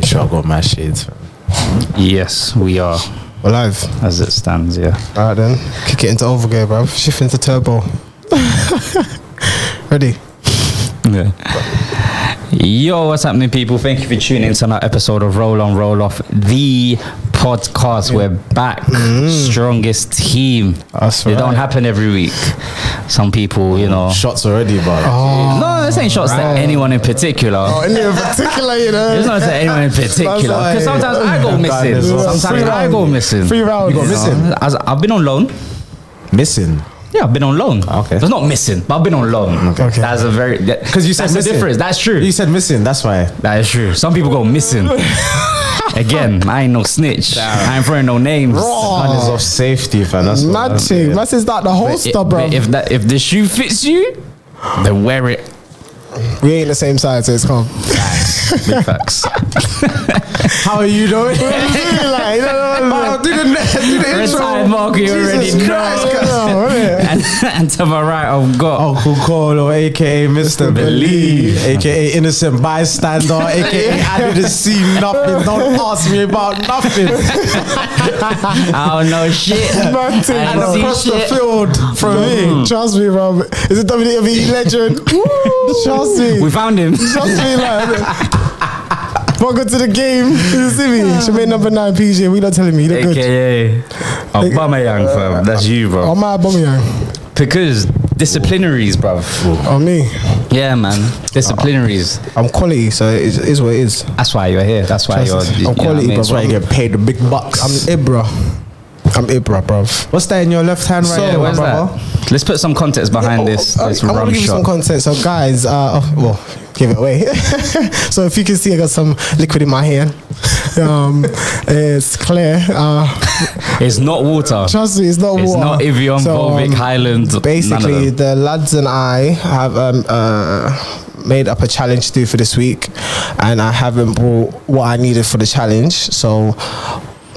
Make sure I got my shades. Yes, we are We're live. as it stands. Yeah. All right then. Kick it into overgear, bro. Shift into turbo. Ready? Yeah. Yo, what's happening, people? Thank you for tuning in to another episode of Roll On Roll Off, the podcast. We're back, mm. strongest team. That's It don't happen every week. Some people, you know. Shots already, but oh, no, this ain't shots to anyone in particular. Oh, in particular, you know. It's not to anyone in particular. Because sometimes I go missing. as well. Sometimes I go missing. Three rounds. You got missing? As I've been on loan. missing. Yeah, I've been on loan. Ah, okay. It's not missing, but I've been on loan. Okay. That's a very because you said that's the missing. difference. That's true. You said missing. That's why. That is true. Some people go missing. Again, I ain't no snitch. I ain't throwing no names. One is off safety, fam. That's what Mad I'm thing. saying. That's is that the But holster, it- bro. if that if the shoe fits you, then wear it. we ain't the same size, so it's calm. Big facts. How are you doing? like, you know, do the, do the intro. side mark, you already Jesus know. Christ, and, and to my right, I've got Uncle Kolo, aka Mr. Believe, aka Innocent Bystander, aka I didn't see nothing. Don't ask me about nothing. I don't know shit. Mad thing, I bro. ain't Across see the field from me. Trust me, bro. Is it WWE legend? Trust me. We found him. Trust me, like. Welcome to the game. You see me? Shemaine number nine, PJ. We not telling me. You look good. AKA Aubameyang, fam. That's you, bro. Oh, bro. my Aubameyang. Because disciplinaries, bruv. Oh, me. Yeah, man. Disciplinaries. I'm quality, so it is what it is. That's why you're here. That's why Trust you're. us. I'm what I quality, mean? bro. That's why you get paid the big bucks. I'm Ibra. I'm Ibra, bruv. What's that in your left hand right So, here, Where's brother? that? Let's put some context behind this. I, This I want to give you some context. So, guys, uh, oh, well, give it away. so, if you can see, I got some liquid in my hand. Um, it's clear. Uh, It's not water. trust me, it's not It's water. It's not Evian, So, Volvic, um, Highland. Basically, the lads and I have um, uh, made up a challenge to do for this week, and I haven't brought what I needed for the challenge. So,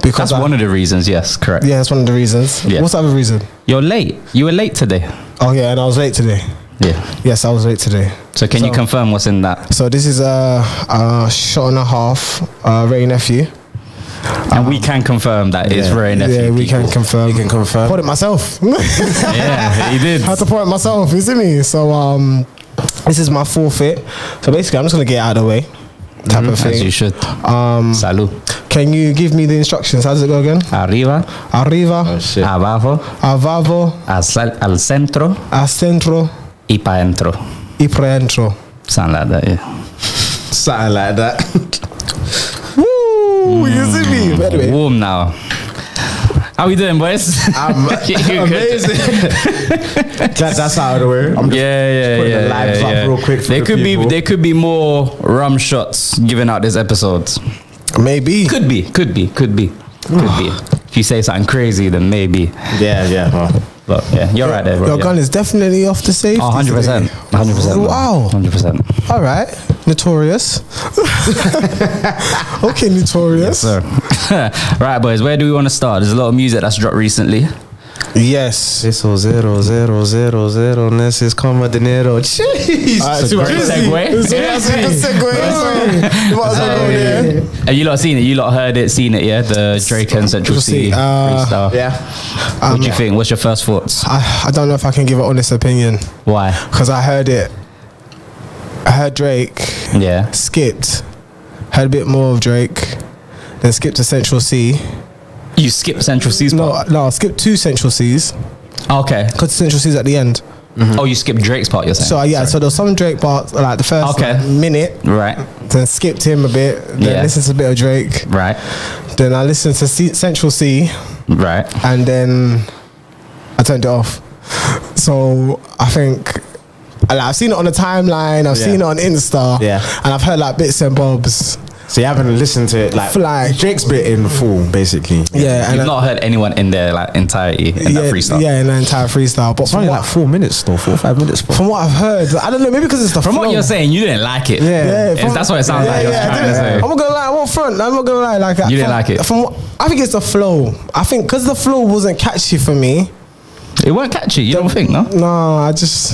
because That's I, one of the reasons. Yes, correct. yeah, that's one of the reasons. Yeah. What's the other reason? You're late. You were late today. Oh yeah, and I was late today. Yeah. Yes, I was late today. So can you confirm what's in that? So this is a, a shot and a half, uh, Wray Nephew. And we can confirm that it's yeah. very nephew. yeah, we people. can confirm. You can confirm. I Poured it myself. Yeah, he did. I had to pour it myself. You see me? So um, this is my forfeit. So basically, I'm just gonna get it out of the way, type of As thing. you should. Um, Salud. can you give me the instructions? How does it go again? Arriba, Arriva, Oh, shit. abajo, avavo, al, sal- al centro a centro y pa dentro. y preentro. Something like that, yeah. Something like that. Woo! You see me? But anyway, Warm now. How we doing, boys? I'm amazing. Glad that's out of the way. I'm just Yeah, yeah, putting yeah. the lives yeah, up yeah. real quick for There the could people. be there could be more rum shots given out this episode. maybe. Could be, could be, could be, could be. If you say something crazy, then maybe. Yeah, yeah. Well, But yeah, you're right there, bro. Your yeah. gun is definitely off the safety. Oh, 100 percent, today. hundred percent. Wow. hundred percent. All right, notorious. okay, notorious. Yes, Sir. right, boys. Where do we want to start? There's a lot of music that's dropped recently. Yes. Eso zero zero zero zero neces como dinero. Jeez. Alright, It's a great segue. see. It's a- it's a good segue. You might as well go there. Have you lot seen it? You lot heard it, seen it? Yeah, the Drake and Central Cee Uh, freestyle. Yeah. What do you think? What's your first thoughts? I, I don't know if I can give an honest opinion Why? because I heard it. I heard Drake, Yeah. skipped, heard a bit more of Drake, then skipped to Central Cee. You skip Central Cee's No, part. no, I skipped two Central Cee's Okay. because Central Cee's at the end. Mm-hmm. Oh, you skipped Drake's part. You're saying. So yeah, so there was some Drake parts like the first Okay. like, minute, right, then skipped him a bit, then Yeah. listened to a bit of Drake, right, then I listened to C- Central Cee, right. and then I turned it off. So I think like, I've seen it on the timeline, I've Yeah. seen it on Insta, Yeah. and I've heard like bits and bobs. So you haven't listened to it like Fly. Drake's bit in full, basically. Yeah, and You've I- not heard anyone in their like entirety in yeah, that freestyle. yeah, in the entire freestyle. But It's from only what, like four minutes though, four or five minutes. Bro. from what I've heard, I don't know, maybe because it's the From what you're saying, you didn't like it. Yeah. It's- that's what it sounds yeah, like you're yeah, trying to say. I'm not gonna lie, I won't front. I'm not gonna lie. Like You didn't like it? From what, I think it's the flow. I think because the flow wasn't catchy for me. It weren't catchy. You don't think, no? No, I just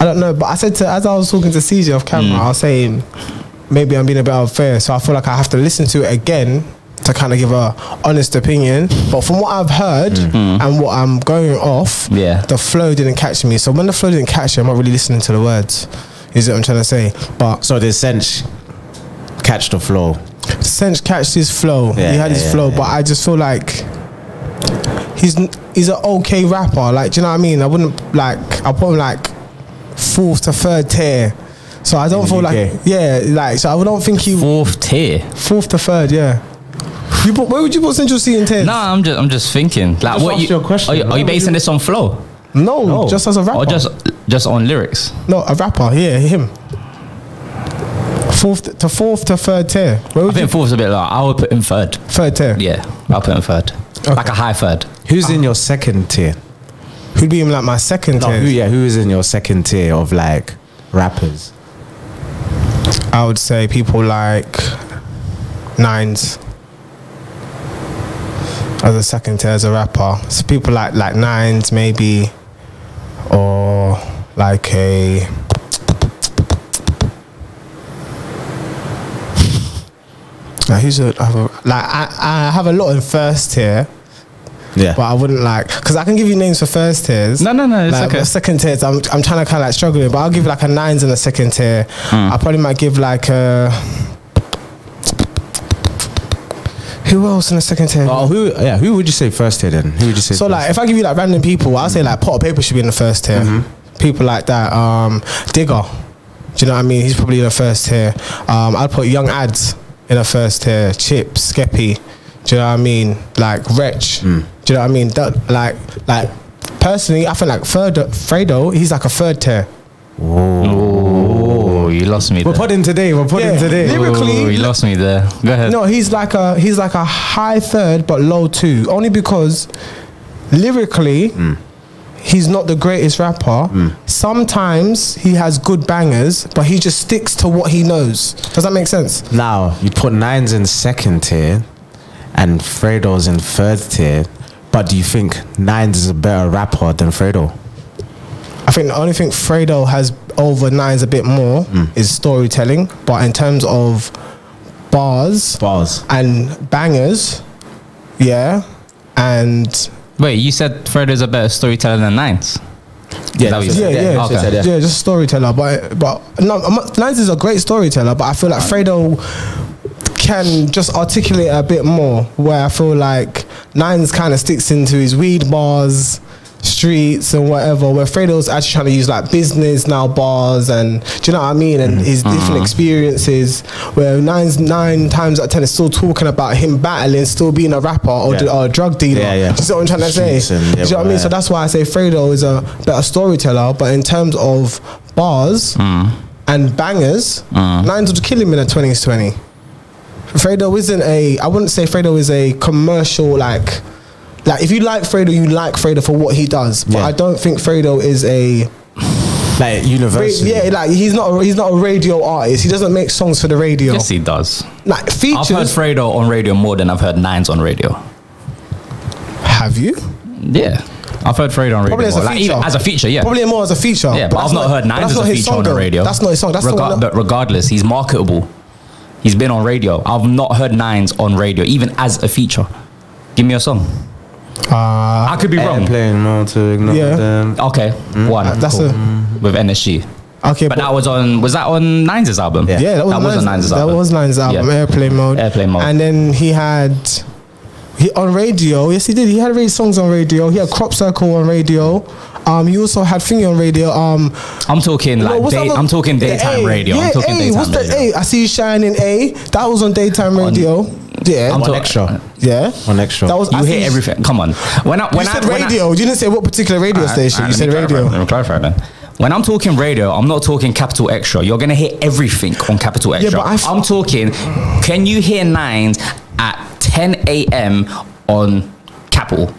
I don't know. But I said to as I was talking to CJ off camera, Mm. I was saying maybe I'm being a bit unfair. So I feel like I have to listen to it again to kind of give a honest opinion. But from what I've heard mm-hmm. and what I'm going off, Yeah. the flow didn't catch me. So when the flow didn't catch me, I'm not really listening to the words. Is what I'm trying to say. But So the sense catch the flow. Sense catched his flow. Yeah, he had his yeah, flow, yeah. but I just feel like he's he's an okay rapper. Like, do you know what I mean? I wouldn't like I put him like fourth to third tier. So I don't In feel like yeah, like so I don't think he Fourth tier. fourth to third. Yeah. You put, where would you put Central Cee in tiers? No, I'm just I'm just thinking. Like, Just what you, your question. Are you, are you basing you- this on flow no, No. just as a rapper. or just just on lyrics? no a rapper. Yeah, him. Fourth to fourth to third tier. Where I would you think fourth's a bit low. I would put him third. third tier? Yeah, I'll put him third. Like a high third. Who's in your second tier? Who'd be in like my second No, tier? who, yeah, who is in your second tier of like rappers? I would say people like Nines as a second tier as a rapper. So people like like Nines maybe, or like a. Like who's a, like I, I have a lot in first tier, Yeah. but I wouldn't like because I can give you names for first tiers. No, no, no, it's like, okay. Second tiers, I'm I'm trying to kind of like struggling, but I'll give like a nines in the second tier. Hmm. I probably might give like a. Who else in the second tier? oh, who? Yeah, who would you say first tier then? Who would you say? so like, if I give you like random people, I'll say like Potter Payper should be in the first tier. Mm-hmm. People like that. Um, Digger. Do you know what I mean? He's probably in the first tier. Um, I'd put Young Adz in the first tier. Chips, Skeppy. Do you know what I mean? Like Wretch. Mm. Do you know what I mean? That, like, like personally, I feel like third, Fredo, he's like a third tier. Oh, you lost me. we're There. putting today. We're putting Yeah. today. Lyrically- Ooh, you lost me there. Go ahead. No, he's like a he's like a high third but low two. Only because lyrically, he's not the greatest rapper. Sometimes he has good bangers, but he just sticks to what he knows. Does that make sense? Now you put nines in second tier, and Fredo's in third tier. But do you think nines is a better rapper than Fredo? I think the only thing Fredo has over nines a bit more hmm. is storytelling, but in terms of bars Bars. and bangers, yeah, and Wait, you said Fredo's a better storyteller than Nines. Yeah, that what you Yeah, yeah, Yeah, Okay. said, yeah. yeah. just storyteller. But but no, Nines is a great storyteller, but I feel like Fredo can just articulate a bit more. Where I feel like Nines kind of sticks into his weed bars, streets and whatever. Where Fredo's actually trying to use like business now bars and do you know what I mean? And his mm-hmm. different experiences. Where Nines nine times out of ten is still talking about him battling, still being a rapper or, Yeah. d- or a drug dealer. Yeah, yeah. Do you see what I'm trying to say? And- yeah, do you know what I mean? So that's why I say Fredo is a better storyteller. But in terms of bars mm. and bangers, mm. Nines would kill him in a 20s 20. Fredo isn't a. I wouldn't say Fredo is a commercial like. Like if you like Fredo, you like Fredo for what he does. But Yeah. I don't think Fredo is a. Like university. Yeah, like he's not. A, he's not a radio artist. He doesn't make songs for the radio. Yes, he does. like features. I've heard. Fredo on radio more than I've heard Nines on radio. have you? Yeah, I've heard Fredo on radio. Probably as a. Like, as a feature, yeah. Probably more as a feature. Yeah, but, I've that's not, heard Nines as a feature on the radio. That's not his song. That's Regar- one. But regardless, he's marketable. He's been on radio. I've not heard Nines on radio, even as a feature. Give me a song. Uh, I could be wrong. Airplane mode to ignore Yeah. them. Okay, hmm? one. Uh, that's cool. a- hmm. with NSG. okay, But that was on. Was that on Nines' album? Yeah. Yeah, that was, that Nines, was on Nines' album. That album. was Nines' album, Yeah. Airplane Mode. Airplane Mode. And then he had he on radio. Yes, he did. He had radio songs on radio. He had Crop Circle on radio. Um, he also had Thingy on radio. Um, I'm talking like what's day. I'm talking daytime A. radio. Yeah, I'm talking A. daytime What's the. A? I see you shining. A. That was on daytime radio. yeah, I'm One extra. yeah. One extra. That was You I see hear everything. Come on. When I You when I said when I- radio. you didn't say what particular radio Alright, station. alright, you said radio. Let me clarify then. When I'm talking radio, I'm not talking Capital XTRA. You're gonna hear everything on Capital XTRA. Yeah, but I've- I'm talking. Can you hear nines at 10 a.m. on capital?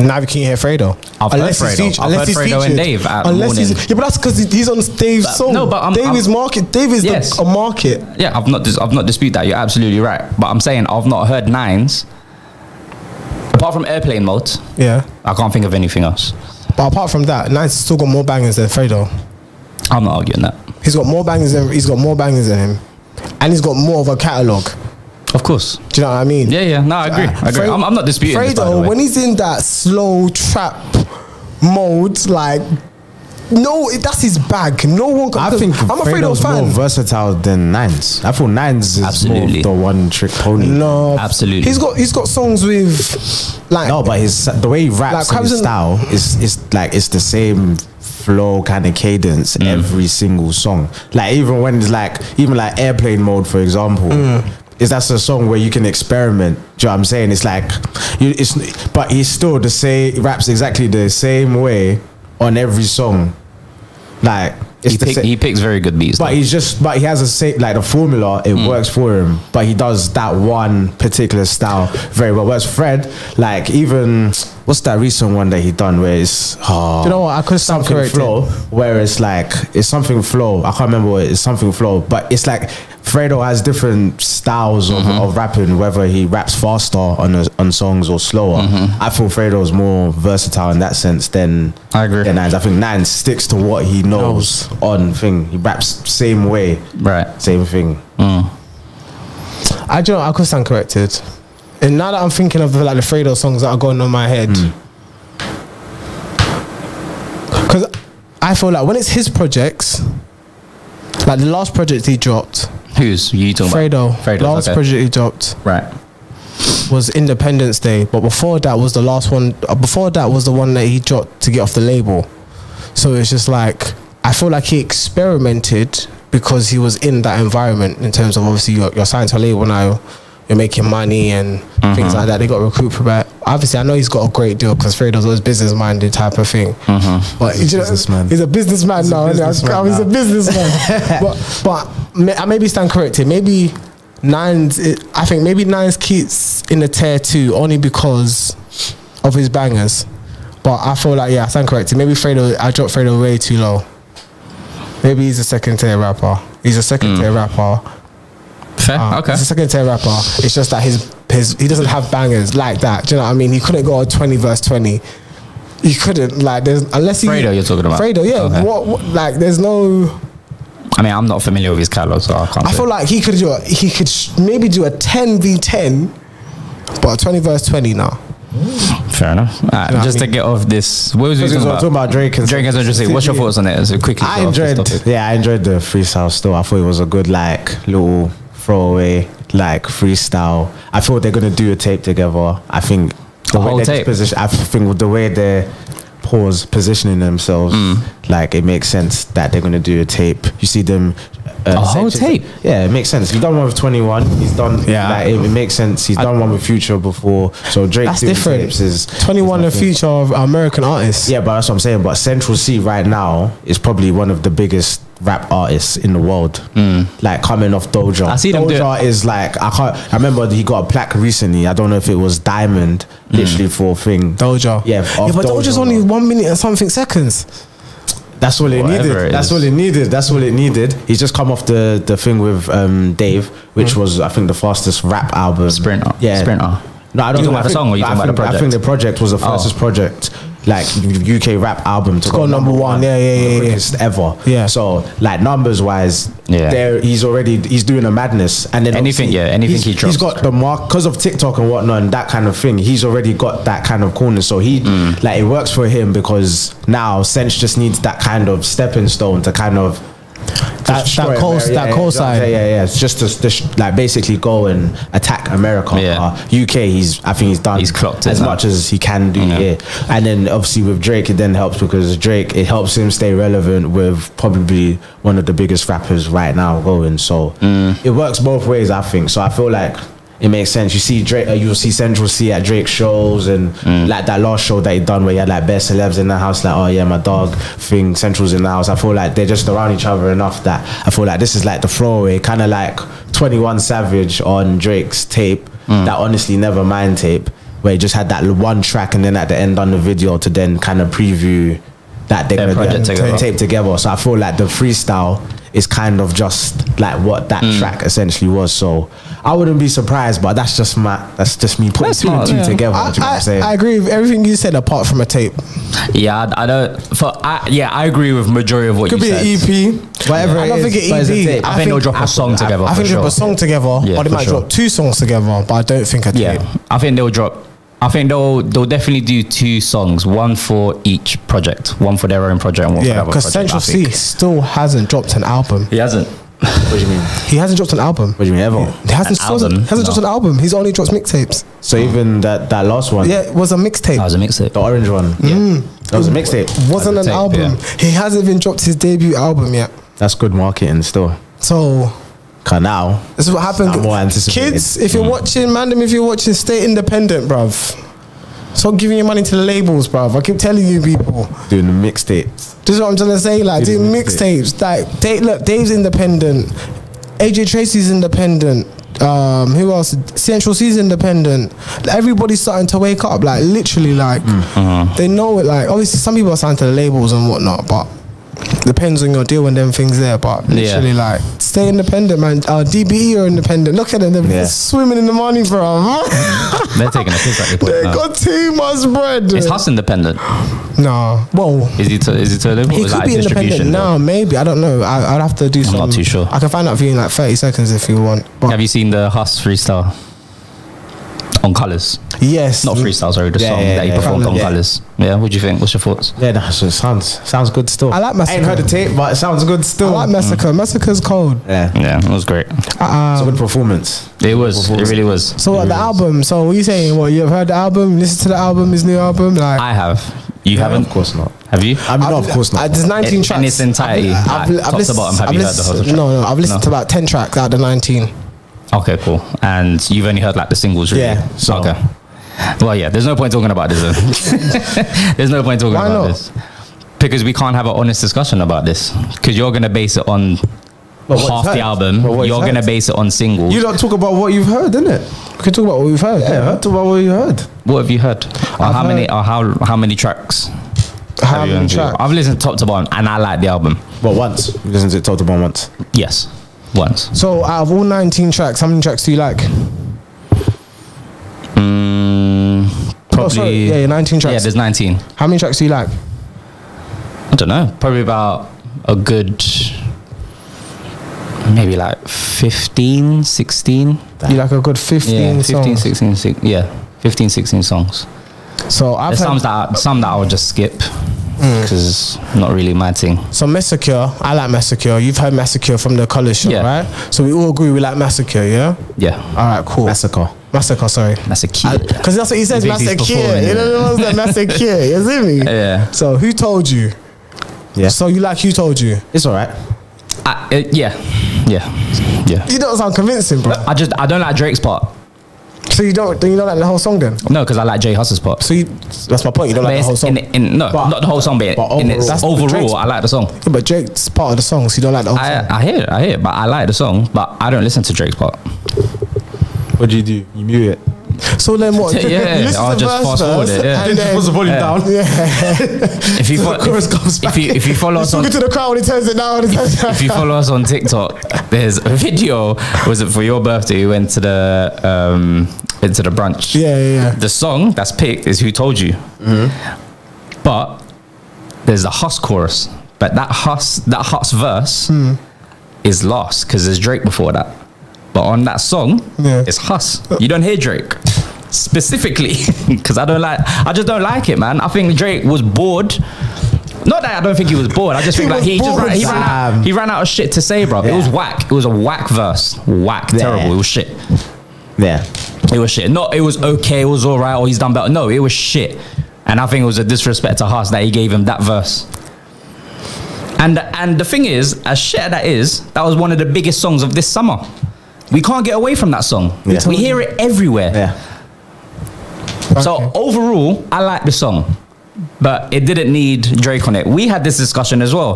Now you can't hear Fredo. I've heard Fredo. featured- I've unless heard he's Fredo and. Dave at unless he's, morning. yeah, but that's because he's on Dave's song. no, but I'm- Dave I'm- is market. Dave is Yes. the, a market. Yeah, I've not dis- I've not disputed that. You're absolutely right. But I'm saying I've not heard nines. Apart from airplane mode, Yeah. I can't think of anything else. But apart from that, Nines has still got more bangers than Fredo. I'm not arguing that. He's got more bangers than he's got more bangers than him, and he's got more of a catalog. Of course. Do you know what I mean? Yeah, yeah. No, I agree. I agree. Fre- I'm, I'm not disputing this, by the Fredo, way. when he's in that slow trap mode, like no, that's his bag. No one. Can, I think I'm afraid Fredo Fredo's more versatile than Nines. I feel Nines is Absolutely. more the one trick pony. no, Absolutely. He's got he's got songs with like No, but his the way he raps Like, and Crabs his and- style is is like it's the same flow kind of cadence Mm. every single song. Like even when it's like even like airplane mode, for example. Mm. Is that's a song where you can experiment? Do you know what I'm saying? It's like, you, it's but he's still the same. Raps exactly the same way on every song. Like it's he, the pick, sa- he picks very good beats. but though. he's just, but he has a say like the formula. It Mm. works for him. But he does that one particular style very well. Whereas Fred, like even what's that recent one that he done where it's oh, Do you know what? I could stand something flow. Where it's like it's something flow. I can't remember what it is. Something flow. But it's like Fredo has different styles of, Mm-hmm. of rapping. Whether he raps faster on a, on songs or slower. Mm-hmm. I feel Fredo's more versatile in that sense than I agree. than Nines. I think Nines sticks to what he knows on thing. He raps same way. right. Same thing. I do you know I could stand corrected. And now that I'm thinking of the, like the Fredo songs that are going on my head, because I feel like when it's his projects, like the last project he dropped, Who's you talking Fredo, about? Fredo. last okay. project he dropped Right. was Independence Day, but before that was the last one. uh, Before that was the one that he dropped to get off the label. So it's just like I feel like he experimented because he was in that environment in terms of obviously you're, you're signed to a label now, you're making money and things mm-hmm. like that. They got recruit for that. Obviously, I know he's got a great deal because Fredo's always business minded type of thing. Mm-hmm. But you know, businessman. he's a businessman He's now. isn't he? businessman He's a businessman. but but may, I maybe stand corrected. Maybe Nines. It, I think maybe Nines keeps in the tier two only because of his bangers. But I feel like yeah, I stand corrected. Maybe Fredo. I dropped Fredo way too low. Maybe he's a second tier rapper. He's a second mm. tier rapper. Fair. Uh, okay. He's a second tier rapper. It's just that his his he doesn't have bangers like that. Do you know what I mean? He couldn't go on twenty verse twenty. He couldn't like there's unless he Fredo you're talking about? Fredo, yeah. Okay. What, what like there's no. I mean, I'm not familiar with his catalog, so I can't. I feel like he could do a, he could sh- maybe do a ten v ten, but a twenty verse twenty now. Fair enough. Alright, know just I to get off this, what was we talking about? talking about Drake and Drake and C. What's your thoughts on it? As a quickly. I go off this enjoyed, yeah, I enjoyed the freestyle still. I thought it was a good like little throwaway like freestyle. I thought they're gonna do a tape together. I think the A way whole they're tape? position, I think with the way they're pause positioning themselves, Mm. like it makes sense that they're gonna do a tape. You see them. Uh, A whole essentially- tape? Yeah, it makes sense. He's done one with Twenty One. He's done. Yeah. like, it, it makes sense. He's done one with Future before. So Drake That's doing different. tapes is Twenty one, the future of American artists. Yeah, but that's what I'm saying. But Central Cee right now is probably one of the biggest rap artists in the world. Mm. Like coming off Doja. I see them do Doja is like I can't. I remember he got a plaque recently. I don't know if it was diamond, mm. literally for a thing. Doja. Yeah, yeah, off but Doja's only one minute and something seconds. That's all it Whatever needed. it That's is. all it needed. That's all it needed. He's just come off the the thing with um, Dave, which mm. was I think the fastest rap album. Sprinter. Yeah, Sprinter. No, I don't You talking know. about I the think- song or you I talking about the think- I think project? the project was the Oh. fastest project, like UK rap album to go number one. Yeah, yeah, the yeah, yeah. ever. Yeah. So like numbers wise, Yeah. there he's already he's doing a madness, and then Anything, yeah, anything he drops He's got the mark because of TikTok and whatnot and that kind of thing. He's already got that kind of corner, so he Mm. like it works for him because now Cench just needs that kind of stepping stone to kind of. That- destroy that cos- America. that yeah, cosign. Yeah, yeah, yeah. It's just to, to sh- like basically go and attack America. Yeah. Uh, UK, he's I think he's done He's clocked as now. much as he can do. Yeah. Yeah. and then obviously with Drake, it then helps because Drake it helps him stay relevant with probably one of the biggest rappers right now going. So Mm. it works both ways, I think. So I feel like. It makes sense. You see Drake, uh, you'll see Central Cee at Drake shows, and Mm. like that last show that he done where he had like best celebs in the house, like oh yeah, my dog thing. Central's in the house. I feel like they're just around each other enough that I feel like this is like the throwaway, kind of like Twenty One Savage on Drake's tape, Mm. that honestly never mind tape, where he just had that one track and then at the end on the video to then kind of preview that they're Their gonna project a together. tape together. So I feel like the freestyle is kind of just like what that Mm. track essentially was. So I wouldn't be surprised, but that's just my that's just me putting That's two and two yeah. together. I, you know I'm I, agree with everything you said apart from a tape. Yeah, I, I don't. For I, yeah, I agree with majority of what Could you be said. an EP, whatever. I don't it think is, it it's a EP. tape. I, think they'll drop a song together. I for think they'll sure. drop a song together, Yeah, or they might sure. drop two songs together, but I don't think a tape. Yeah, I think they'll drop. I think they'll they'll definitely do two songs, one for each project, one for their own project, and one for the Yeah, other because project. Central Cee still hasn't dropped an album. He hasn't. What do you mean? He hasn't dropped an album. What do you mean ever? He hasn't, An album? hasn't dropped an album. He's only dropped mixtapes. So even that that last one, Yeah, it was a mixtape. That was a mixtape. the orange one, mm. that was a mixtape. wasn't an tape, album. yeah. He hasn't even dropped his debut album yet. That's good marketing still. So Cause now this is what happened. I'm more anticipated. Kids, if you're mm. watching, Mandem, if you're watching, stay independent, bruv. Stop giving your money to the labels, bruv. I keep telling you people. doing the mixtapes. This is what I'm trying to say. Like, It is doing mixtape. mixtapes. Like, Dave, look, Dave's independent. AJ Tracey's independent. Um, who else? Central Cee's independent. Everybody's starting to wake up. Like, literally, like, Mm. they know it. Like, obviously, some people are signed to the labels and whatnot, but depends on your deal and them things there. But literally, like, stay independent, man. Uh, DBE are independent. Look at them. They're Yeah. swimming in the money, bro. They're taking a piss at the point they got too much bread. Is Hus independent? Nah. Well, Is he to, is he to a he could be independent distribution now, maybe. I don't know. I, I'd have to do some. not too sure. I can find out for you in like 30 seconds if you want. Have you seen the Hus freestyle on Colors? yes. Not freestyle, sorry, the Yeah, song yeah, that he yeah. performed on Yeah. Colors. Yeah, what do you think? What's your thoughts? Yeah, no, so it sounds sounds good still. I like I Massacre. ain't heard the tape, but it sounds good still. I still. like Massacre. Massacre's cold. yeah, Yeah, it was great. it's a Uh, good performance. It was. It really was. so what, the album? So what you saying? What you've heard the album? Listen to the album, his new album? Like I have. You Of haven't? Of course not. Have you? I mean, no, of course Uh, not. there's 19 In- tracks in its entirety, like, top to listened- bottom, have I've you heard the whole track? No, no. I've listened No. to about 10 tracks out of the 19. Okay, cool. And you've only heard like the singles, really? Yeah, so- okay. Well, yeah. There's no point talking about this. Then. there's no point talking Why about not? this because we can't have an honest discussion about this because you're gonna base it on But what's half the album. But what's You're gonna base it on singles. You don't talk about what you've heard, innit? We can talk about what we've heard. Yeah, Yeah. talk about what you heard. what have you heard? Or how many? Or how how many tracks? How many listened to? tracks? I've listened top to bottom, and I like the album. Well, once. You listened to it top to bottom once. Yes, once. So out of all 19 tracks, how many tracks do you like? Mm, probably. Oh, sorry. Yeah, yeah, 19 tracks. Yeah, there's 19. How many tracks do you like? I don't know. Probably about a good, maybe like 15, 16. You like a good 15 Yeah, 15, songs. 16, six- yeah, 15, 16 songs. So I've There's some that some that I'll just skip Mm. because not really my thing. so Massacre. I like Massacre. You've heard Massacre from the Colors show, Yeah. right? So we all agree we like Massacre, yeah. Yeah, All right, cool. Massacre. Massacre, sorry. that's a key. Because that's what he says, He Massacre. performing, You yeah. know the ones that Massacre. You see me? Yeah. So who told you? Yeah. So you like who told you? It's alright. I, uh, yeah, yeah, yeah. You don't sound convincing, bro. I just I don't like Drake's part. So you don't then you don't like the whole song then? No, because I like J Hus's part. So you that's my point. You don't But like the whole song. in, in, no, But- not the whole song, but, but in overall- its That's overall, I like the song. Yeah, but Drake's part of the song, so you don't like the whole song. I, I hear it, I hear it, but I like the song, but I don't listen to Drake's part. What do you do? You mute it. So then what? Yeah, You listen I'll to just verse fast forward it, yeah. and then- put the volume Yeah. down. Yeah. If you The fo- chorus if, comes if you if you follow us on talking to the crowd. He turns it down. He turns it down. if you follow us on TikTok, there's a video. Was it for your birthday? We went to the um into the brunch. Yeah, yeah, yeah. The song that's picked is "Who Told You," mm-hmm. but there's the Hus chorus. But that Hus that Hus verse hmm. is lost because there's Drake before that. But on that song, Yeah. it's Hus. Uh, you don't hear Drake specifically because I don't like. I just don't like it, man. I think Drake was bored. Not that I don't think he was bored. I just He think like he just ran, he ran out, he ran out of shit to say, bro. It was whack. It was a whack verse. Whack, Yeah. terrible. It was shit. Yeah. It was shit. Not it was okay, it was alright, or he's done better. No, it was shit. And I think it was a disrespect to Hus that he gave him that verse. And and the thing is, as shit as that is, that was one of the biggest songs of this summer. We can't get away from that song. Yeah. We hear it everywhere. Yeah. So overall, I like the song, but it didn't need Drake on it. We had this discussion as well.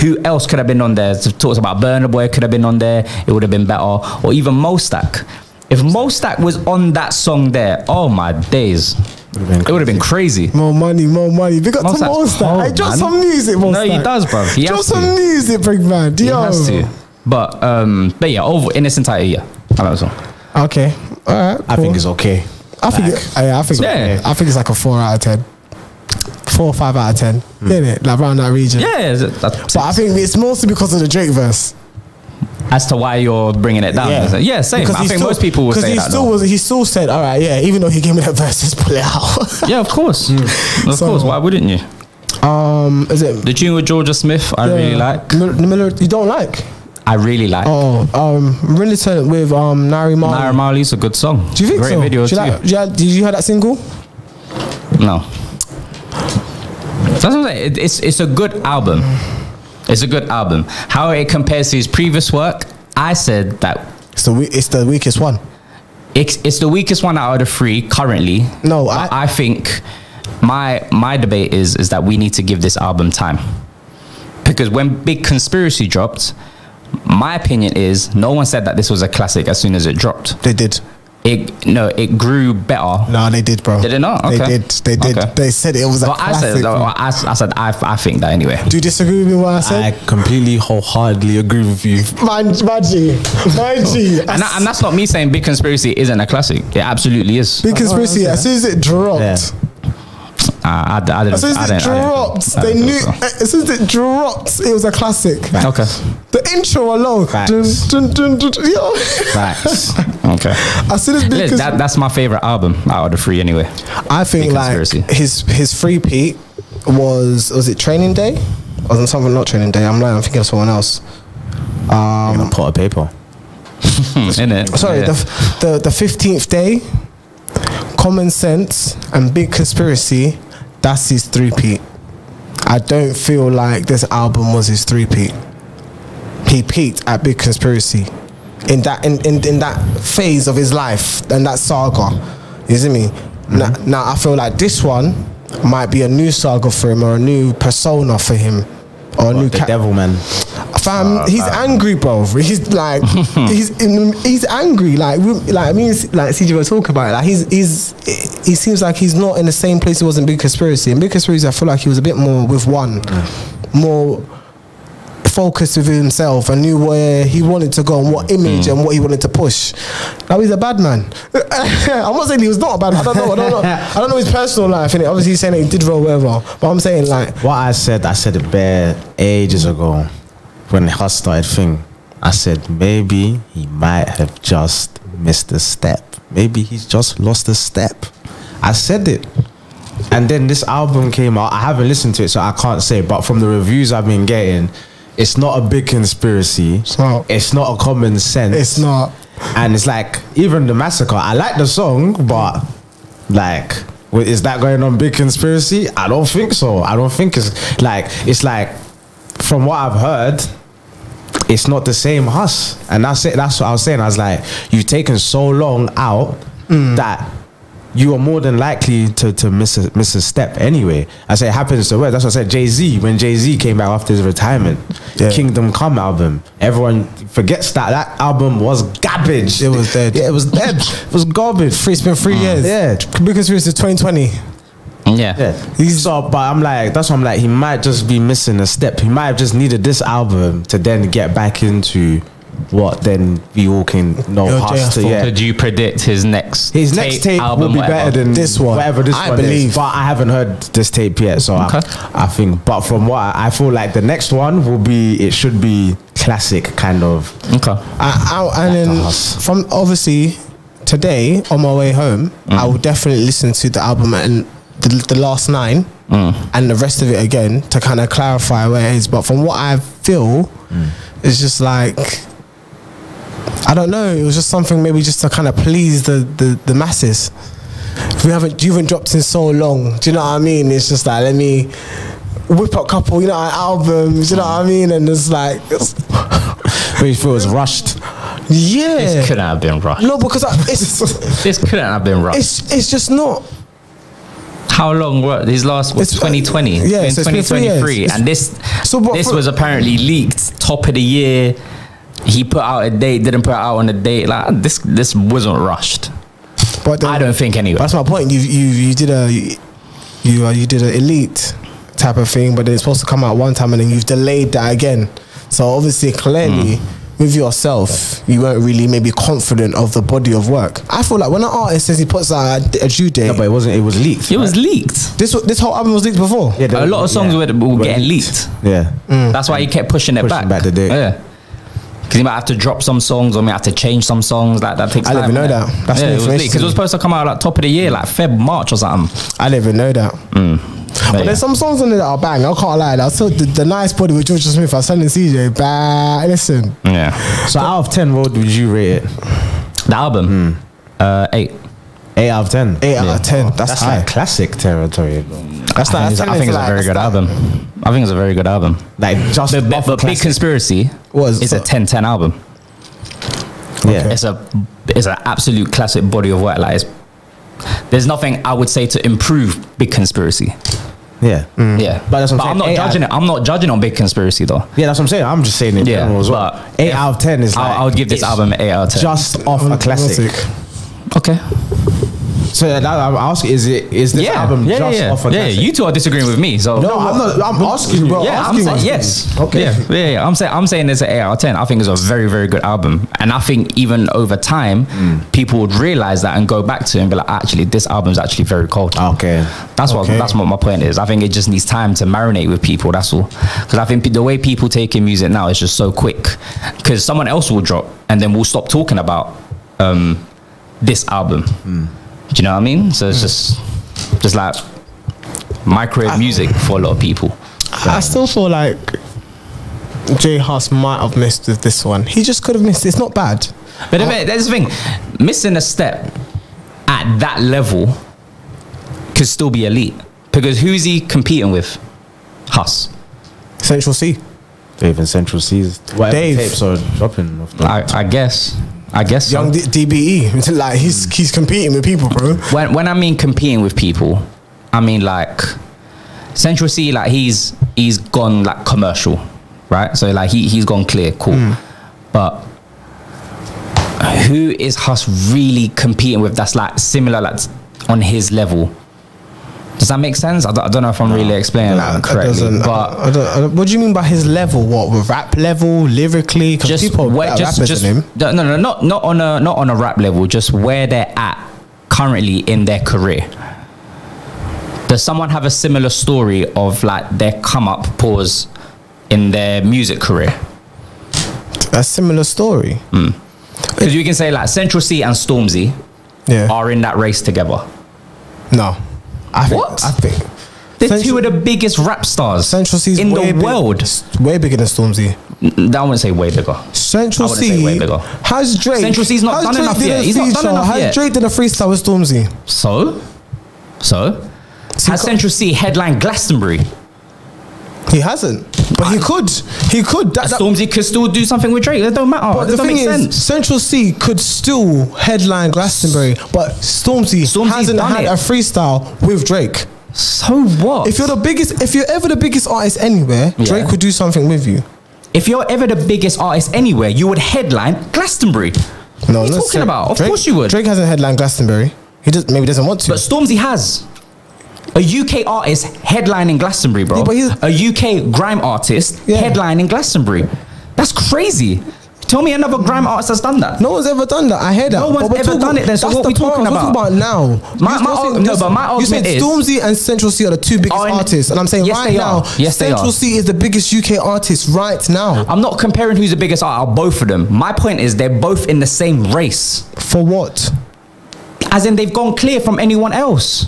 Who else could have been on there? Talks about Burna Boy could have been on there. It would have been better, or even MoStack. If MoStack was on that song there, oh my days, It would have been crazy. More money, more money. Big up to MoStack's MoStack. cold, Hey, drop some music, MoStack. No, he does, bro. He drop has some to. music, big man. He has to. But um, but yeah, over in its entirety, yeah. I like the song. Okay. All right. I think it's okay. I think. It, yeah, I think. Yeah. I think it's like a four out of ten. Four or five out of ten. Hmm. Isn't it? Like around that region. Yeah, is that's- But I think it's mostly because of the Drake verse. as to why you're bringing it down. Yeah, yeah same. Because I he think still- most people would say he that. still though. was. He still said, "All right, yeah." Even though he gave me that verse, just pull it out. Yeah, of course, of So- course. Why wouldn't you? um, is it The tune with Jorja Smith, I really like. The Miller, you don't like? I really like. Oh, um, Militant with um Naira Marley. Naira Marley's a good song. Do you think Great so? video too. like, you did you hear that single? No. That's what I'm saying. It- It's it's a good album. It's a good album. How it compares to his previous work, I said that It's the it's the weakest one. it's, it's the weakest one out of the three currently. No, I- I think my my debate is is that we need to give this album time because when Big Conspiracy dropped, my opinion is no one said that this was a classic as soon as it dropped. They did. It no, it grew better. No, they did, bro. Did it not? They did. They did. Okay. They said it was a But I said, no, I, I said I, I think that anyway. Do you disagree with me what I said? I completely wholeheartedly agree with you. My, my G, my G. And, that, and that's not me saying Big Conspiracy isn't a classic. It absolutely is. Big conspiracy. As soon as it dropped, Yeah. Uh, I, I didn't. as soon I as it didn't, I didn't- dropped, I they knew. so. As soon as it dropped, it was a classic. Okay. The intro alone. Facts. Dun, dun, dun, dun, yo. Facts. Okay. As soon as Listen, that, that's my favorite album out of the three anyway. I think Big like conspiracy. his his free peat was was it Training Day? Or was it something not Training Day? I'm lying. I'm thinking of someone else. I'm gonna put a paper. In it. Sorry, Yeah. the the the fifteenth day, Common Sense and Big Conspiracy. That's his three peat. I don't feel like this album was his three peat. He peaked at Big Conspiracy in that in, in, in that phase of his life and that saga. You see me? Mm-hmm. Now, now I feel like this one might be a new saga for him or a new persona for him or a new The ca- devil man. Fam, he's angry, bro. He's like, he's in, he's angry. Like, we, like I mean, like CJ was talking about. It. Like, he's he's he seems like he's not in the same place he was in Big Conspiracy. In Big Conspiracy, I feel like he was a bit more with one, more focused with himself and knew where he wanted to go and what image hmm. and what he wanted to push. Now he's a bad man. I'm not saying he was not a bad man. I don't know. I don't know. I don't know his personal life. And obviously, he's saying that he did real whatever. But I'm saying like, What I said, I said it bare ages ago when Hus started thing. I said maybe he might have just missed a step. Maybe he's just lost a step. I said it. And then this album came out. I haven't listened to it, so I can't say. But from the reviews I've been getting, it's not a big conspiracy. It's not. It's not a common sense. it's not. And it's like even the massacre. I like the song, but like, is that going on big conspiracy? I don't think so. I don't think it's like it's like from what I've heard. It's not the same Hus, and that's it. That's what I was saying. I was like, you've taken so long out mm. that you are more than likely to, to miss a miss a step anyway. I say it happens to where. That's what I said. Jay Z when Jay Z came back after his retirement, Yeah. Kingdom Come album. Everyone forgets that that album was garbage. It was dead. Yeah, it was dead. it was garbage. Free, it's been three mm. years. Yeah. Conspiracy is 2020. Yeah. Yeah. He's so, but I'm like, that's what I'm like. He might just be missing a step. He might have just needed this album to then get back into what then we all can know Yo, Hus to JF4. yeah. Could you predict his next His next tape album, will be whatever? better than This one. whatever this I one believe. is. But I haven't heard this tape yet, so Okay. I, I think. But from what I, I feel like the next one will be, it should be classic kind of. Okay. I, I, and then Hus. from obviously today on my way home, I mm. will definitely listen to the album and the, the last nine mm. and the rest of it again to kind of clarify where it is. But from what I feel, mm. it's just like I don't know. It was just something maybe just to kind of please the the, the masses. We haven't you haven't dropped in so long. Do you know what I mean? It's just like let me whip up a couple, you know, albums. You know what I mean? And it's like, it's, But you feel it's rushed. yeah. This couldn't have been rushed. No, because I, it's This couldn't have been rushed. it's it's just not. How long were his last was It's, uh, 2020? yeah, so been three 2023, years. and this So this for- was apparently leaked top of the year. He put out a date, didn't put out on a date. Like this, this wasn't rushed. But I don't think anyway. That's my point. You you you did a you uh, you did an elite type of thing, but then it's supposed to come out one time, and then you've delayed that again. So obviously, clearly. Hmm. With yourself, you weren't really maybe confident of the body of work. I feel like when an artist says he puts out a, a due date, No, but it wasn't. It was leaked. It was leaked. this this whole album was leaked before. Yeah, A lot of songs were, were getting leaked. Yeah. Mm. That's why he kept pushing it Pushing back. back the date. Yeah. Because he might have to drop some songs or might have to change some songs. Like that takes I time. didn't even know that. That's yeah, new it was information because it was supposed to come out like top of the year, like Feb, March or something. I didn't even know that. Mm. But But yeah. there's some songs on there that are bang. I can't lie. I saw the, the nice body with Jorja Smith. I was telling CJ, bah, listen. yeah. So out of ten, what would you rate it? The album, uh, eight. Eight out of ten. Eight out of ten. That's, That's high. like classic territory. bro. that's I think, it's, I think it's a very good album. I think it's a very good album. Like just But, but, off but Big. Conspiracy Was- is a 10-10 album. Yeah. It's a it's an absolute classic body of work. Like, it's, there's nothing I would say to improve Big Conspiracy. Yeah. Mm. Yeah, But that's what I'm I'm not eight judging it. I'm not judging on Big Conspiracy though. Yeah, that's what I'm saying. I'm just saying in Yeah, general as well. but Eight if- out of ten is like I, I would give this album an eight out of ten. just off a classic. okay. So that, I'm asking, is it is this Yeah, album yeah, just yeah, off a yeah. classic? You two are disagreeing with me, so no, I'm not. I'm asking you, bro. yeah, I'm saying yes. Okay. Yeah, yeah, yeah. I'm saying I'm saying it's an eight out of ten. I think it's a very, very good album, and I think even over time, Mm. people would realize that and go back to it and be like, actually, this album's actually very cold. Okay. That's what Okay. that's what my point is. I think it just needs time to marinate with people. That's all. Because I think the way people take in music now is just so quick. Because someone else will drop, and then we'll stop talking about um, this album. Do you know what I mean? So it's hmm. just just like microwave music for a lot of people. I still feel like J Hus might have missed with this one. He just could have missed. It's not bad. But the thing- that's the thing, missing a step at that level could still be elite. Because who's he competing with? Hus. Central Cee. Even Central Cee's, whatever Dave. tapes are dropping. Off the, I, I guess. I guess. so. Young D- DBE. like he's he's competing with people, bro. when when I mean competing with people, I mean like Central Cee, like he's he's gone like commercial, right? So like he he's gone clear, cool. Hmm. But who is Hus really competing with? That's like similar, like on his level. Does that make sense? I don't, I don't know if I'm really explaining Nah, that correctly, but I don't, I don't- what do you mean by his level? What with rap level, lyrically? Because just people where, just just him. no no not not on a not on a rap level just where they're at currently in their career does someone have a similar story of like their come up pause in their music career A similar story. Hmm. because you can say like central cee and stormzy Yeah. are in that race together no. I think, What? I think they're Central- two of the biggest rap stars Central Cee's in the big- world way bigger than Stormzy. N- I wouldn't say way bigger Central I way C bigger. has Drake. Central Cee's not done Drake enough yet. He's not done enough has yet. Drake did a freestyle with Stormzy? so so has central cee headline glastonbury He hasn't, but he could. He could. That, that, Stormzy could still do something with Drake. That don't matter. but That the thing is, sense. Central Cee could still headline Glastonbury, but Stormzy Stormzy's hasn't had it. a freestyle with Drake. So what? If you're the biggest, if you're ever the biggest artist anywhere, Yeah. Drake would do something with you. if you're ever the biggest artist anywhere, you would headline Glastonbury. No, what are you talking about? Of Drake, course you would. Drake hasn't headlined Glastonbury. He just maybe doesn't want to. But Stormzy has. A UK artist headlining Glastonbury, bro. Yeah, a UK grime artist Yeah. headlining Glastonbury. That's crazy. Tell me another grime artist has done that. no one's ever done that. I hear that. No one's ever talking- done it then, so what the we talking. I'm about? now. My- my saying- no, but my You said is- Stormzy and Central Cee are the two biggest artists, and I'm saying Yes, right now. Yes, Central. C is the biggest UK artist right now. I'm not comparing who's the biggest artist, both of them. My point is they're both in the same race. For what? as in they've gone clear from anyone else.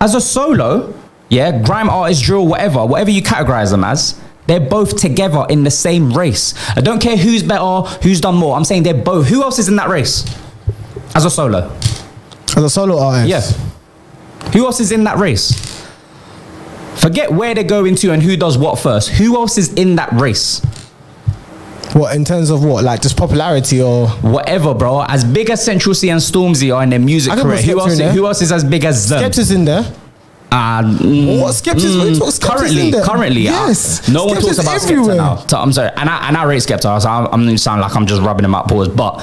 As a solo, yeah, grime artist, drill, whatever, whatever you categorize them as, they're both together in the same race. I don't care who's better, who's done more. I'm saying they're both. Who else is in that race? As a solo, As a solo artist, yeah. Who else is in that race? Forget where they go into and who does what first. Who else is in that race? What in terms of what, like just popularity or? Whatever, bro. As big as Central Cee and Stormzy are in their music I career, who else, who else is as big as them? Skepta's in there. Uh, mm, What what are you talking? Currently, currently, yes. no one talks about everywhere. Skepta now. So, I'm sorry, and I and I rate Skepta. So I'm, I'm gonna sound like I'm just rubbing him up pause, but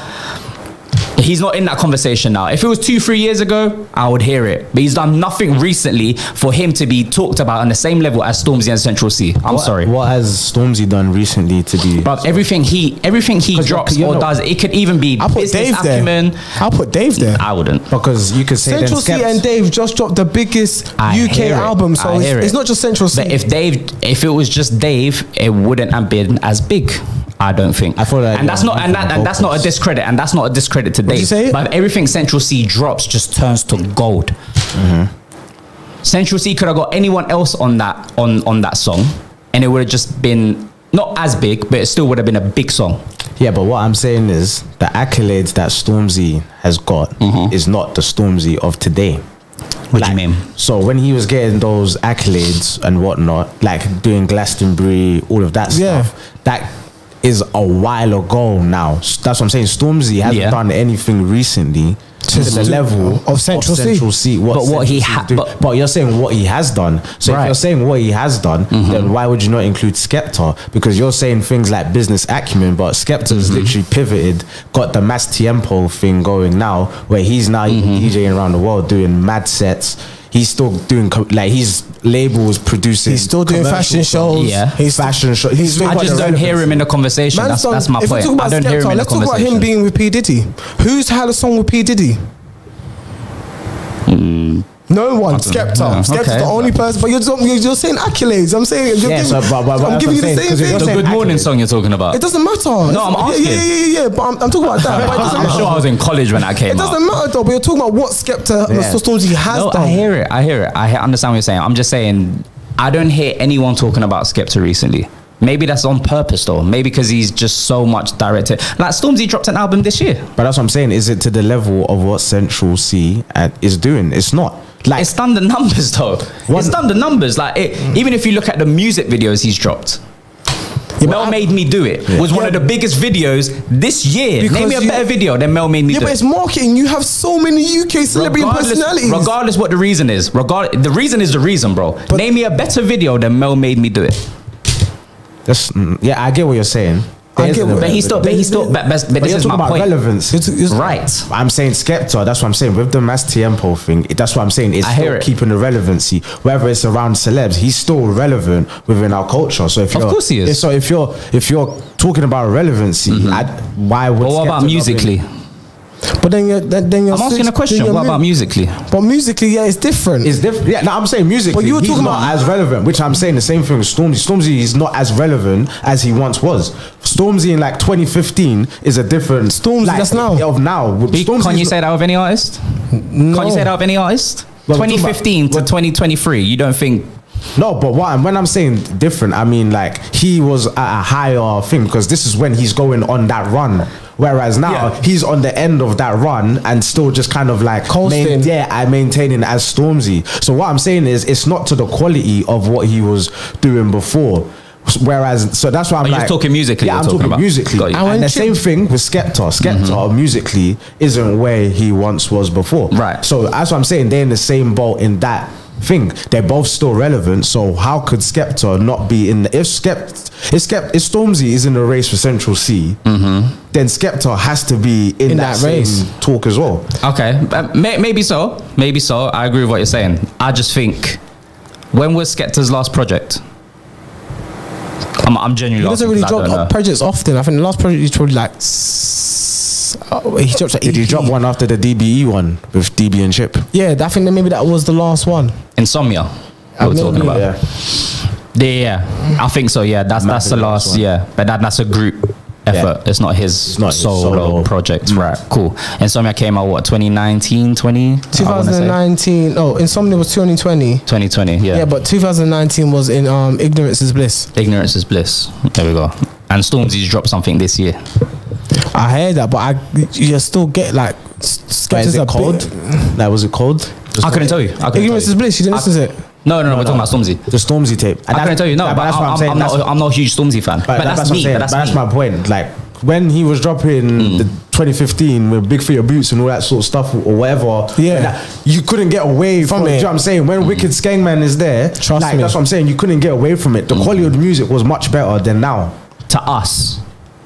he's not in that conversation now. If it was two, three years ago, I would hear it. But he's done nothing recently for him to be talked about on the same level as Stormzy and Central Cee. I'm What- sorry. What has Stormzy done recently to be? But everything he everything he drops or not- does, it could even be I'll put business Dave there. acumen. I'll put Dave there. I wouldn't. because you could say Central then C and Dave just dropped the biggest I UK album, so it's, hear it's not just Central Cee. But if Dave, if it was just Dave, it wouldn't have been as big. I don't think. I feel like and that's not and, that, and that's not a discredit, and that's not a discredit to What'd you Dave. say? But everything Central Cee drops just turns to gold. Central Cee could have got anyone else on that on on that song, and it would have just been not as big, but it still would have been a big song. Yeah, but what I'm saying is the accolades that Stormzy has got is not the Stormzy of today. Mm-hmm. What do you mean? So when he was getting those accolades and whatnot, like doing Glastonbury, all of that Yeah. stuff, that is a while ago now. That's what I'm saying. Stormzy hasn't Yeah. done anything recently to the level of Central Cee. C. But what he Central Cee ha- but- but, you're saying what he has done. So Right. if you're saying what he has done, Mm-hmm. then why would you not include Skepta? Because you're saying things like business acumen, but Skepta's Mm-hmm. literally pivoted, got the Más Tiempo thing going now, where he's now even Mm-hmm. DJing around the world doing mad sets. He's still doing co- like his labels producing. He's still doing fashion shows. Yeah. He's fashion show. He's I just don't hear him in the conversation. That's, done- that's my if point. we talk about I don't hear him Skepta, in the let's talk about him being with P Diddy. Who's had a song with P Diddy? No one. Skepta. Yeah, Skepta's okay. the only person. But you're, you're, you're saying accolades. I'm saying. You're Yeah, giving, so, but- but- but I'm that's giving you what the I'm same saying, 'cause if thing. you're the saying Good Morning song you're talking about. It doesn't matter. No, I'm Yeah, asking. Yeah, yeah, yeah, yeah. But I'm, I'm talking about that. But it doesn't I'm matter. sure I was in college when I came It out. doesn't matter though. But you're talking about what Skepta, Yeah. the Stormzy has No, done. I hear it. I hear it. I he- understand what you're saying. I'm just saying, I don't hear anyone talking about Skepta recently. Maybe that's on purpose though. Maybe because he's just so much directed. Like Stormzy dropped an album this year. But that's what I'm saying. Is it to the level of what Central Cee uh, is doing? It's not. Like It's done the numbers though. One- It's done the numbers. Like it, even if you look at the music videos he's dropped. but Mel made me do it was one Yeah. of the biggest videos this year. Because Name me a you- better video than Mel made me Yeah, do but it's marketing. You have so many UK celebrity personalities. regardless what the reason is, regard the reason is the reason, bro. But- Name me a better video than Mel made me do it. that's, mm, yeah, I get what you're saying. I get isn't what- a- But he's still, but he's still, but, but, but this is talking my about point. relevance. It's- it's- Right. I'm saying Skepta, that's what I'm saying. With the Más Tiempo thing, that's what I'm saying. It's still it. keeping the relevancy. Whether it's around celebs, he's still relevant within our culture. So if Of you're, course he is. So if you're if you're talking about relevancy, mm-hmm. I, why would But what Skepta about musically? But then you're then, then you're I'm asking switch- a question. then you're What about musically? But musically, yeah, it's different. It's different. Yeah, no, I'm saying musically. But you were he's talking not about- as relevant, which I'm saying the same thing with Stormzy. Stormzy is not as relevant as he once was. Stormzy in like 2015 is a different Stormzy, like, that's now. of now. Stormzy Can you is say that of any artist? no. Can't you say that of any artist? Well, we're talking 2015 to 2023. You don't think? No, but what when I'm saying different, I mean like he was at a higher thing because this is when he's going on that run. Whereas now Yeah. he's on the end of that run and still just kind of like Coasting. yeah, I'm maintaining as Stormzy. So what I'm saying is it's not to the quality of what he was doing before. Whereas, so that's why I'm oh, Are like just talking musically Yeah, I'm talking talking about? musically. Got And the same thing with Skepta. Skepta mm-hmm. musically isn't where he once was before. Right. So that's what I'm saying. They're in the same boat in that thing. They're both still relevant. So how could Skepta not be in? The, if Skept, if Skept, if Stormzy is in the race for Central C, then Skepta has to be in, In that, that race. same talk as well. Okay, uh, maybe so. Maybe so. I agree with what you're saying. I just think, when was Skepta's last project? I'm, I'm genuinely. He doesn't asking really 'cause I drop projects often. I think the last project he's probably like. S- oh, he dropped an Did he EP. drop one after the DBE one with DB and Chip? Yeah, I think that maybe that was the last one. Insomnia. I we're talking about. Yeah. Yeah, yeah, I think so. Yeah, that's that's the the last last. one. Yeah, but that, that's a group effort. It's not his not his solo, solo. project. Right. Cool. Insomnia came out what 2019, 20, I wanna say. 2019. Oh, Insomnia was 2020. 2020. Yeah. Yeah, but 2019 was in um, Ignorance is Bliss. Ignorance is bliss. There we go. And Stormzy's dropped something this year. I heard that, but I you still get like s- is skeptics it are cold? bit- That was it cold? I couldn't tell you. I couldn't Ignorance tell is you. bliss. You didn't listen to it. No, no, no. We're talking about Stormzy. The Stormzy tape. And I couldn't tell you. No, that- but that's I'm, what I'm I'm, saying. I'm not. I'm not a huge Stormzy fan. But, that's, what I'm me. saying. But that's, me. my point. Like when he was dropping mm. the 2015 with Big for Your Boots and all that sort of stuff or whatever. Yeah. and that- you couldn't get away from, From it. it. You know what I'm saying? When mm. Wicked Skengman is there, Trust like, me. That's what I'm saying. You couldn't get away from it. The quality of the music was much better than now. To us,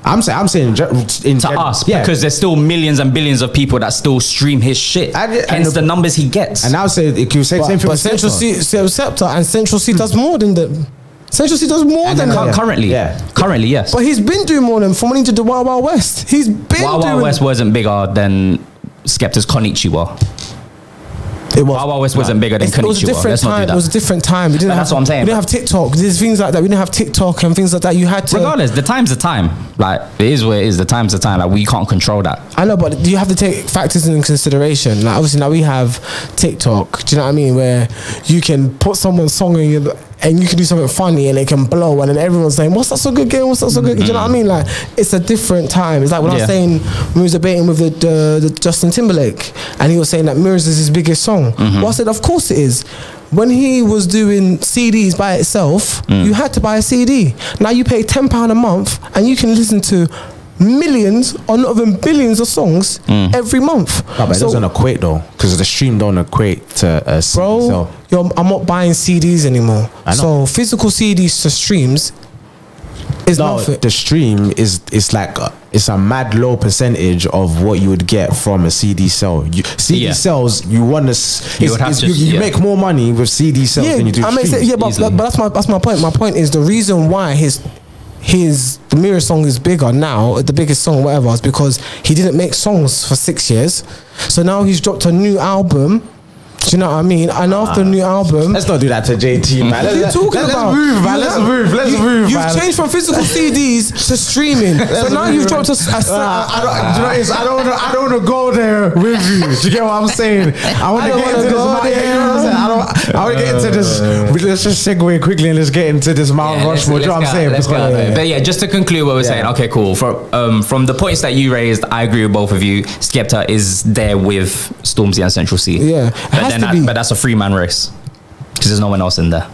I'm saying, I'm saying in, in to gen- us yeah. because there's still millions and billions of people that still stream his shit. And- and Hence the- the numbers he gets. and now say it you say But, same thing but Central Skepta. C, Skepta and Central Cee does more than the. Central Cee does more And than then that. Currently, Yeah. currently, yes. But he's been doing more than from when he did the Wild Wild West. He's been Wild doing. Wild West wasn't bigger than Skepta's Konnichiwa. It was. Wild West wasn't bigger than It's- it was a different Let's time. It was a different time. We didn't But have, that's what I'm saying, We didn't have TikTok. There's things like that. We didn't have TikTok and things like that. You had to. Regardless, the time's the time. Like it is what it is. The time's the time. Like we can't control that. I know, but do you have to take factors into consideration. Like obviously now we have TikTok. Do you know what I mean? Where you can put someone's song in your, and you can do something funny and it can blow, and then everyone's saying, "What's that so good game? What's that so good?" Do you know what I mean? Like it's a different time. It's like when I was saying when we was debating with the, the, the Justin Timberlake, and he was saying that Mirrors is his biggest song. Mm-hmm. Well, I said, of course it is. When he was doing CDs by itself, mm. you had to buy a CD. Now you pay ten pound a month, and you can listen to millions or not even billions of songs mm. every month. No, but it So, doesn't equate though, because the stream don't equate to uh, a CD. bro, So yo, I'm not buying CDs anymore. So physical CDs to streams is no, nothing. the stream is it's like a, it's a mad low percentage of what you would get from a CD sell. You, CD Yeah. sales, you want to, You to- you, you yeah. make more money with CD sales yeah, than you do. I mean, streams. yeah, but, but that's my that's my point. My point is the reason why his his the mirror song is bigger now, the biggest song, whatever, is because he didn't make songs for six years. So now he's dropped a new album. Do you know what I mean? And after the new album, Let's not do that to JT, man. What are you Let's, talking let's, about? let's move, man. You Let's have- move. Let's you, move, You've man. changed from physical CDs to streaming. so now you've dropped a. s- a s- Uh, I don't, do you know it is? I don't wanna, I don't want to go there with you. Do you get what I'm saying? I want I to don't get wanna into this. go Mount, yeah, you know what I'm saying? I don't. I want to get into this. Let's just segue quickly and let's get into this Mount Yeah, let's- Rushmore. Do you know what I'm let's saying? go, let's go. Because- But yeah, just to conclude what we're saying. Okay, cool. From um, from the points that you raised, I agree with both of you. Skepta is there with Stormzy and Central Cee. Yeah, but has to that, be. but that's a three man race because there's no one else in there.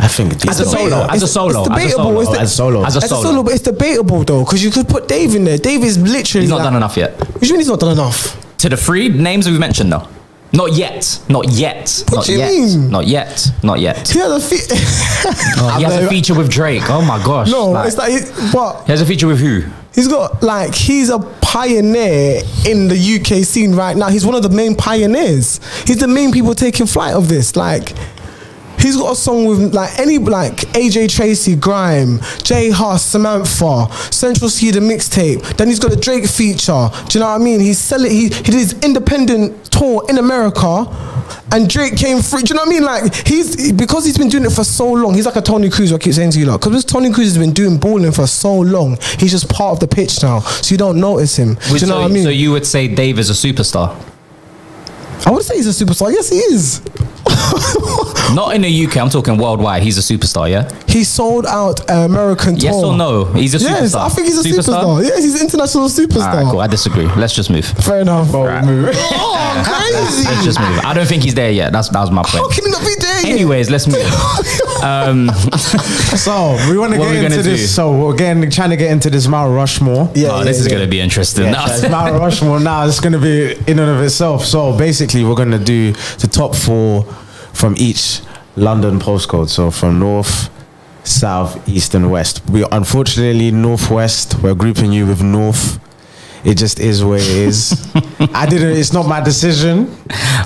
I think As a it's solo, as a solo, it's as a debatable, solo, it's the- as solo. as a As a solo. solo, but it's debatable though, because you could put Dave in there. Dave is literally. He's not like- done enough yet. What do you mean he's not done enough? To the three names we've mentioned, though. Not yet. Not yet. What not do you yet. mean? Not yet. Not yet. He has a fe- oh, he has a feature with Drake. Oh my gosh. no, Like, it's like, it- but he has a feature with who? He's got like he's a pioneer in the UK scene right now. He's one of the main pioneers. He's the main people taking flight of this. Like. He's got a song with like any like AJ Tracey, Grime, J Hus, Samantha, Central Cee the mixtape. Then he's got a Drake feature. Do you know what I mean? He's selling. He he did his independent tour in America, and Drake came through. Do you know what I mean? Like he's because he's been doing it for so long. He's like a Toni Kroos. I keep saying to you, like, because Toni Kroos has been doing balling for so long. He's just part of the pitch now, so you don't notice him. Do you know so, what I mean? so you would say Dave is a superstar? I would say he's a superstar. Yes, he is. Not in the UK. I'm talking worldwide. He's a superstar. Yeah. He sold out an American tour. Yes or no? He's a Yes, superstar. Yes, I think he's a superstar. Yes, he's an international superstar. All right, cool. I disagree. Let's just move. Fair enough. Right. Oh, crazy. Let's just move. I don't think he's there yet. That's that was my point. How can he not be there yet? Anyways, let's move. Um, So we want to get we gonna into do? this. So we're trying to get into this Mount Rushmore. Yeah, oh, yeah, this is yeah. gonna be interesting. Yeah, Now- Mount Rushmore now. It's going to be in and of itself. So basically, we're going to do the top four from each London postcode. So from north, south, east, and west. We unfortunately northwest. We're grouping you with north. It just is what it is. I didn't. It's not my decision.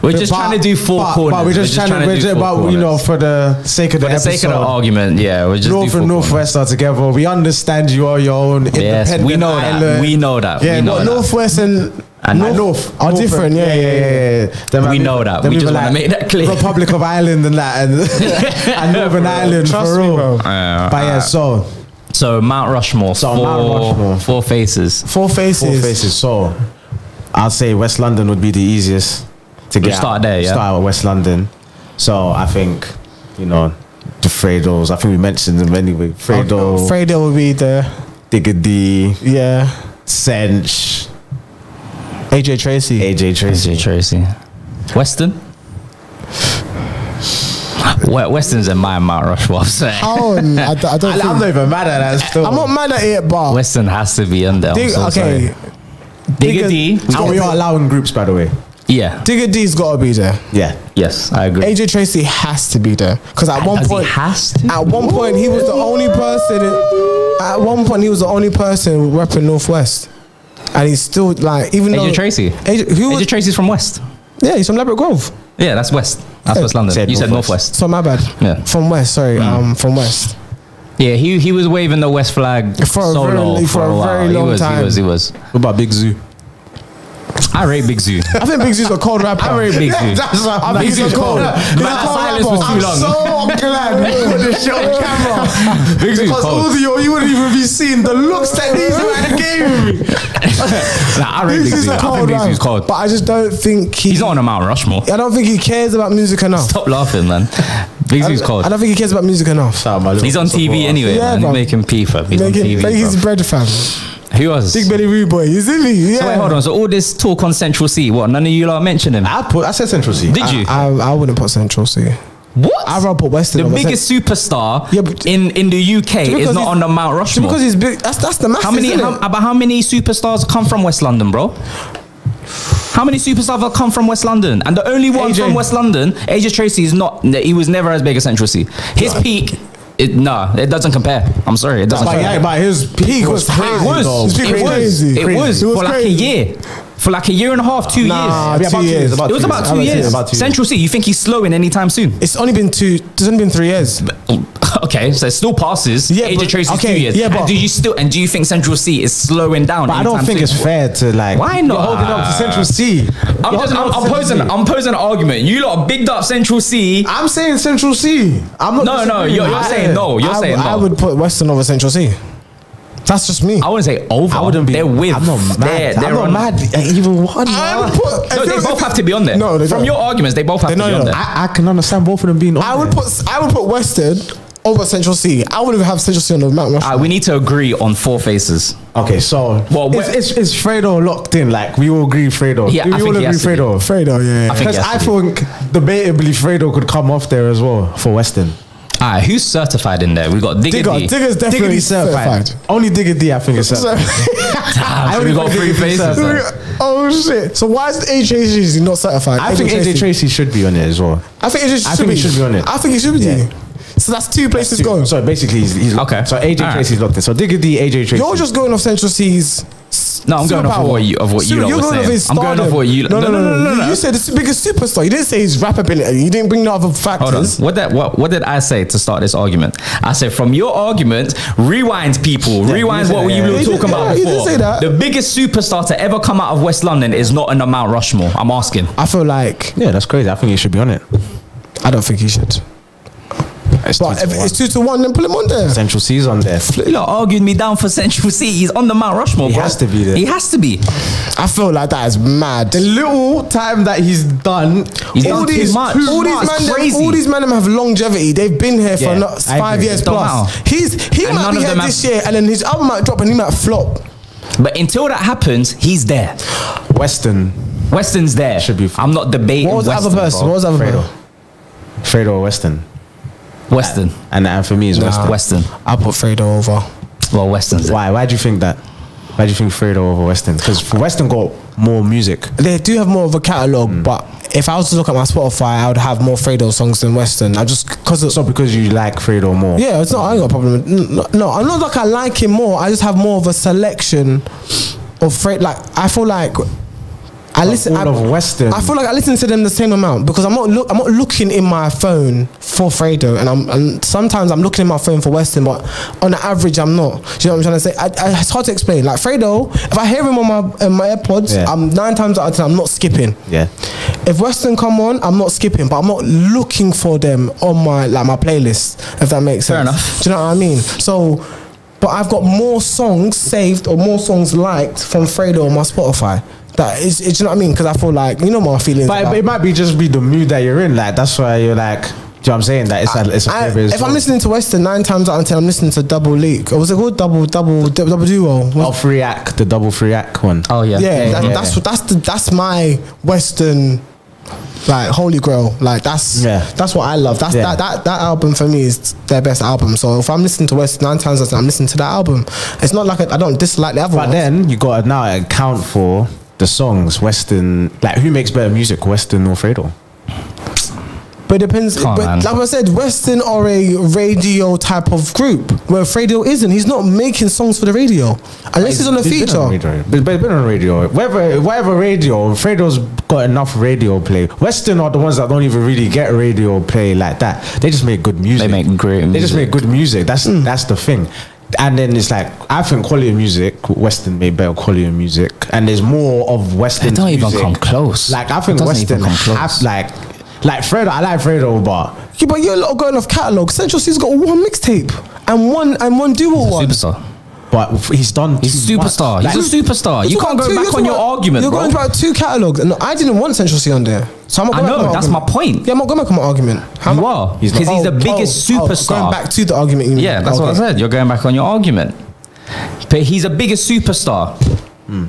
We're just trying to do four but, corners. But we're just trying, to. We're do just, four but you know, for the sake of for the, the sake of the argument, yeah, we're just North and corners. Northwest are together. We understand you are your own Yes, we know that. We know that. Yeah, we know that. Northwest and, And North, North are North- different. Yeah, yeah, yeah. Them We know that. We just wanna make that clear. Republic of Ireland and that, and, and Northern Ireland Trust for me, real. bro. Uh, but yeah, so So Mount Rushmore, So four, Mount Rushmore. four faces. Four faces. four faces. So I'll say West London would be the easiest to get. start out. there, yeah? Start at West London. So I think you know the Fredos. I think we mentioned them anyway. Fredo, Fredo will be there. Digga D, Yeah. Cench, AJ Tracey. AJ Tracey. AJ Tracey. Western? We- Western's in my Mount Rushmore. I'm saying. Oh, n- I, d- I don't I, think. I'm not even mad at that. Still, I'm not mad at it, but Western has to be in there. I'm Dig- so okay. sorry. Digga D. And we are allowing groups, by the way. Yeah. Digga D's got to be there. Yeah. Yes, I agree. AJ Tracey has to be there because at one Does he point, has to? at one point, he was the only person. In, at one point, he was the only person repping Northwest, and he's still like even though AJ Tracey. AJ, who was, AJ Tracey's from West. yeah, he's from Ladbroke Grove. Yeah, that's West. That's Yeah. West London. Said you said Northwest. Northwest. So my bad. Yeah. From West, sorry, um, from West. Yeah, he he was waving the West flag For a very- for, for a while. very he long was, time. He was. He was. What about Big Zuu? I rate Big Zuu. I think Big Z's a cold rapper. I rate Big Zuu. That's what I I'm Zuu's cold. cold. He's But a that cold silence was rapper. too long. I'm so glad we put this shit on camera. Because cold. all you, you wouldn't even be seeing the looks that these men gave me. Nah, I rate This Big is Zuu. a I cold think Big rapper. Cold. But I just don't think he. He's not on a Mount Rushmore. I don't think he cares about music enough. Stop laughing, man. Big Zuu's cold. I don't think he cares about music enough. Shout out my He's on Liverpool TV supporter. anyway, Yeah, man. bro. He's making P fam. He's on Making, TV. making his bro. bread fam. Who was? Big belly rude boy. Is it me? Yeah. So wait, hold on. So all this talk on Central Cee, what? None of you lot mentioned him. I put. I said Central Cee. Did you? I, I wouldn't put Central C. what? I'd rather put Western. the over biggest superstar Yeah, but- in, in the UK is not on the Mount Rushmore. because he's big. That's that's the masses. how many? innit? How, about how many superstars come from West London, bro? How many superstars have come from West London? And the only one AJ. from West London, AJ Tracey, is not. He was never as big as Central Cee. His peak, it, nah, it doesn't compare. I'm sorry, it doesn't. But compare. yeah, but his peak was high. crazy. It was. though. His peak It was was. It was It was for like a year. For like a year and a half, two Nah, years. About two two years, years. about It was about two years. years, about two. Central Cee, you think he's slowing anytime soon? It's only been two. It's only been three years. Oh, okay, so it still passes. Yeah, AJ Tracey's okay, two years. yeah, and but- do you still and do you think Central Cee is slowing down? But I don't think soon? it's fair to like. Why not? You're holding up to Central Cee. I'm just I'm, I'm posing C. I'm posing an argument. You lot bigged up Central Cee. I'm saying Central Cee. I'm not. No, no, you're, you're I- saying no. You're I, saying I would put Western over Central C. That's just me. I wouldn't say over. I wouldn't be. They're with. I'm not They're, mad. they're I'm not mad. at Even one. I would put. No, they both have to be on there. No, they From don't. your arguments, they both have They- to be on there. I, I can understand both of them being on. I would put. I would put Western over Central Cee. I wouldn't have Central Cee on the Mount Rushmore. Alright, we need to agree on four faces. Okay, so Well, it's, it's, it's Fredo locked in. Like we all agree Fredo. Yeah, we I all think agree has to be. Fredo. Fredo, yeah. yeah. I think Because he I has to be. think debatably Fredo could come off there as well for Western. Alright, who's certified in there? We got Digger Digger, D. Digger's definitely Diggity certified. Only Digga D, I think is certified. Damn, so we got three faces. oh shit! So why is AJ Tracey not certified? I think AJ Tracey should be on it as well. I think AJ Tracey I should think be. he should be on it. I think he should be. Yeah. So that's two places going. So basically, he's, he's Okay. So AJ Alright. Tracey's locked in. So Digga D, AJ Tracey. You're just going off Central Cee's. No, I'm going off of what you- of what you lot you're were going saying. Off his I'm going off stardom. what you- No, no, no, no, no. no. You said the biggest superstar. You didn't say his rap ability. You didn't bring the other Hold on. factors. What that what what did I say to start this argument? I said from your argument, rewind people, rewind what said you that, were yeah. talking Yeah, about you did before. say that. The biggest superstar to ever come out of West London is not in the Mount Rushmore. I'm asking. I feel like Yeah, that's crazy. I think he should be on it. I don't think he should. It's But two if to one. it's two to one, then put him on there. Central Cee's on there. You lot argued me down for Central C. He's on the Mount Rushmore. He bro. has to be there. He has to be. I feel like that is mad. The little time that he's done, He's all done too these, much. all these man, them- crazy. all these men have longevity. They've been here for Yeah, not five years plus. matter. He's he And might be here this year, and then his album might drop and he might flop. But until that happens, he's there. Western Weston's there. Should be- I'm not debating. What was the other person? bro. What was the other Fredo. person? Fredo or Western. And, and for me is Western. Weston. I'll put Fredo over. Well, Weston's there. Why? Why do you think that? Why do you think Fredo over Western? Because Western got more music. They do have more of a catalog, hmm. but if I was to look at my Spotify, I would have more Fredo songs than Western. I just because it's not because you like Fredo more. yeah, it's not. I got a problem. No, no, I'm not like I like him more. I just have more of a selection of Fredo. Like I feel like I listen. all I, of Western. I feel like I listen to them the same amount because I'm not look. I'm not looking in my phone for Fredo, and I'm and sometimes I'm looking in my phone for Western, but on the average, I'm not. Do you know what I'm trying to say? I, I, it's hard to explain. Like Fredo, if I hear him on my in my AirPods, Yeah. I'm nine times out of ten, I'm not skipping. Yeah. If Western come on, I'm not skipping, but I'm not looking for them on my like my playlist. If that makes sense. Fair enough. Do you know what I mean? So, but I've got more songs saved or more songs liked from Fredo on my Spotify. That is, do you know what I mean? Because I feel like you know my feelings. But about- it, it might be just be the mood that you're in. Like that's why you're like. Do you know what I'm saying? That it's a, it's a I- favorite. if I'm listening to Western nine times out of ten, I'm listening to Double Leak. Or was it called Double Double Double, double Duo? Was- Oh, free act, the double free act one. Oh yeah. yeah, that, yeah, that's that's the that's my Western like holy grail. Like that's Yeah. that's what I love. That's Yeah. that, that that album for me is their best album. So if I'm listening to West nine times out of ten, I'm listening to that album. It's not like I, I don't dislike the other one. But ones. then you got to now account for the songs, Western, like who makes better music, Western or Fredo? But it depends. Come but man. like I said, Western are a radio type of group, where Fredo isn't. He's not making songs for the radio unless he's on a He's been feature. on radio. But but he's been on radio. Whatever, whatever radio, Fredo's got enough radio play. Western are the ones that don't even really get radio play like that. They just make good music. They make great They just make good music. That's mm. that's the thing. And then it's like I think quality of music, Western made better quality of music, and there's more of Western. They don't even come close. Like I think It doesn't even Western come have close. like like Fredo. I like Fredo, but Yeah, but you're not going off catalog. Central C's got one mixtape and one and one duo one. Superstar. But he's done. He's too much. superstar. Like, He's a superstar. You can't go about back on you're your about- argument, You're bro. going about two catalogs, and I didn't want Central Cee on there, so I'm not I going back know, on my that's my point. Yeah, I'm not going back on my argument. How You am I- are. He's not- Because he's the Oh, biggest oh, oh, superstar. going back to the argument. You mean. Yeah, that's what I said. You're going back on your argument. But he's a biggest superstar.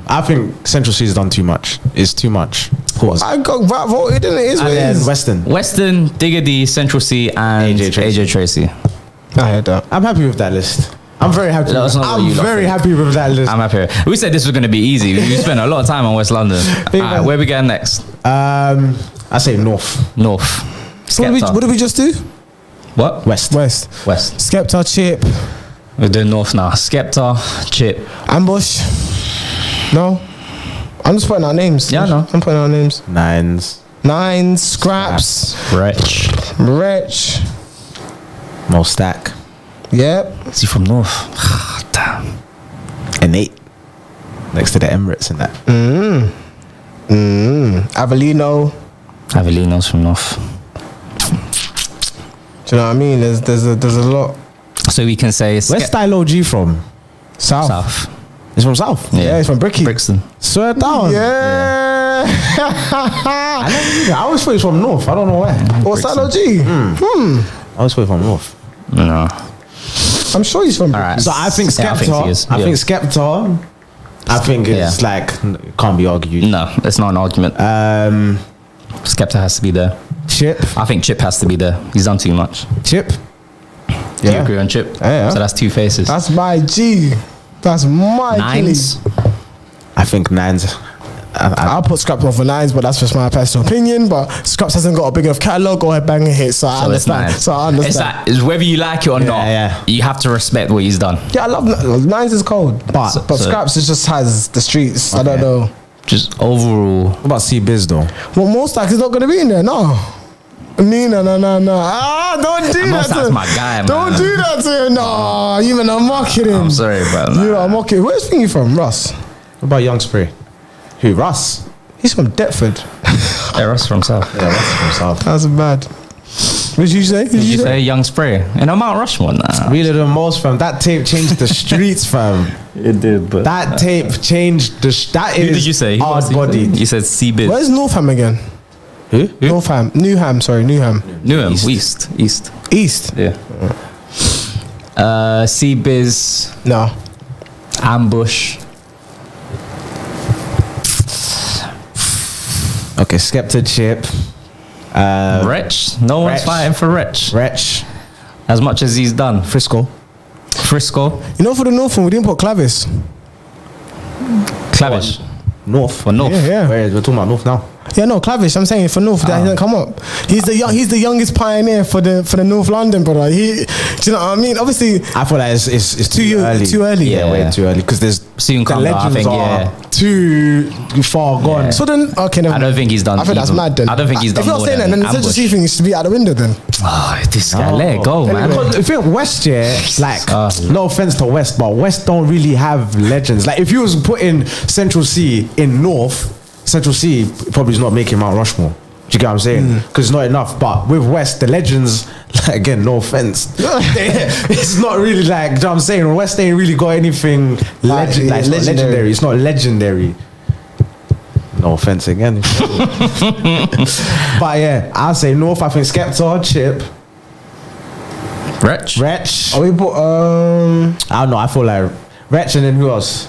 I think Central Cee has done too much. It's too much. Pause. I got right voted, and it is what And it then is. Western. Western, Digga D, Central Cee, and AJ AJ Tracey. Tracey. I heard that. I'm happy with that list. I'm very happy. No, it's not what I'm you lot very think. happy with that list. I'm happy. We said this was going to be easy. We spent a lot of time on West London. Big Alright, man. where we going next? Um, I say North, North. What did, we, Skepta. what did we just do? What? West. West. West. Skepta, Chip, We're doing North now. Skepta, Chip. Ambush. No. I'm just putting out names. Yeah, I know. I'm putting out names. Nines, Nine, Scraps, Wretch. Wretch. MoStack, Yep. Is he from North? Damn. and eight. Next to the Emirates and that. Mm. mm. Avellino. Avellino's from North. Do you know what I mean? There's there's a there's a lot. So we can say Where's Skep- Stylo G from? South. South. He's from South. Yeah, he's from Bricky. Brixton. Swear down. Yeah. I, never knew that. I always thought he's from North. I don't know why. What's that OG? I always thought he's from North. No. I'm sure he's from All right. So I think Yeah, I think Skepta. he is, I yeah. think Skepta. I think it's Yeah. like n- can't be argued. No, it's not an argument. Um, Skepta has to be there. Chip, I think Chip has to be there. He's done too much. Chip. Do you agree on Chip? Yeah. So that's two faces. That's my G. That's my Nines. Achilles. I think Nines. I, I, I'll put Scraps on for nines, but that's just my personal opinion. But Scraps hasn't got a big enough catalog or a banger hit, so I So it's understand. So I It's understand. like it's whether you like it or not. yeah. You have to respect what he's done. yeah, I love nines is cold, but So- but so- Scraps is just has the streets. I don't know. Just overall. what about C Biz though? Well, MoStack is not going to be in there. No. Nina, no, no, no. Ah, don't do that. MoStack's to my guy, man. Don't do that to him. No, you even are mocking him. I'm sorry, but You know, I'm mocking. Where's Thingy from? Russ. What about Young Spray? Who? Russ. He's from Deptford. yeah, Russ from South. Yeah, Russ from South. That's bad. What did you say? Did, Did you say Young Spray? And a Mount Rushmore? Nah. Really the most fam. That tape changed the streets, fam. It did, but That tape changed the. Sh- that is Who did you say? Hard body. You said C-Biz. Where's Northam again? Who? Northam. Newham, sorry, Newham. Newham, East. East. East. Yeah. Uh, C-Biz, No. Ambush. Okay, Skepta Chip. Uh, Wretch. No one's fighting for Wretch. Wretch. As much as he's done. Frisco. Frisco. You know, for the Northam, we didn't put Clavis. Clavish. North. For North. Yeah, yeah. Where, we're talking about North now. Yeah, no, Clavish. I'm saying for North, that didn't come up. He's the young, he's the youngest pioneer for the for the North London, brother. He, do you know what I mean? Obviously, I feel like it's, it's, it's too, Too- early. too early. Yeah, Yeah. way too early because there's Soon the come down, I legends think, are yeah. too far gone. Yeah. so then okay, never I don't think he's done I think that's mad. Then I don't think he's done. If you're more saying that, than then the Central Ambush. C thing should be out the window. Then Oh, this guy, let it go, man. Because I think West, yeah, like Ah. no offense to West, but West don't really have legends. Like if you was putting Central Cee in North, Central Cee probably is not making Mount Rushmore. Do you get what I'm saying? Because it's not enough. But with West, the legends, like, again, no offense, it's not really like. Do you know what I'm saying? West ain't really got anything Like, legend, like, it's legendary. legendary. It's not legendary. No offense again. but yeah, I'll say North. I think Skepta, Chip, Wretch. Wretch. oh, we put um. I don't know. I feel like Wretch and then who else?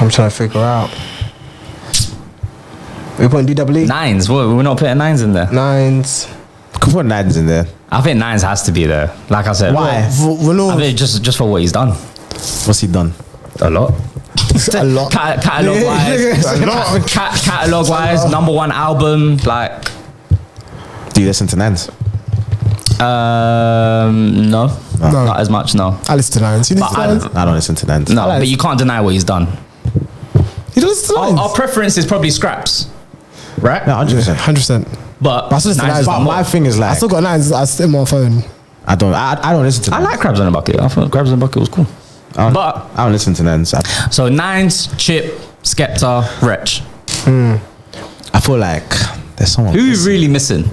I'm trying to figure out. We putting DWE Nines. What, we're not putting nines in there. nines. Could put Nines in there. I think nines has to be there. Like I said. Why? V- I Vanilla. think just just for what he's done. What's he done? A lot. A lot. Cat- catalog wise, A lot. cat- catalog wise, number one album. Like, Do you listen to Nans? um, no, No. not as much. No, I listen to Nines. You listen But to I- Nines? I don't listen to Nines. no, but you can't deny what he's done. You don't listen to Our, Nines? our preference is probably scraps, right? No, hundred percent. Hundred percent. But But I still listen to Nines Nines. But my thing is like I still got Nines. I still in my phone. I don't, I, I don't listen to. I like Crabs in a Bucket. I thought Crabs in a Bucket was cool. I but- I don't listen to Nans. I, So Nines, Chip, Skepta, Wretch. Hmm. I feel like there's someone. Who you really missing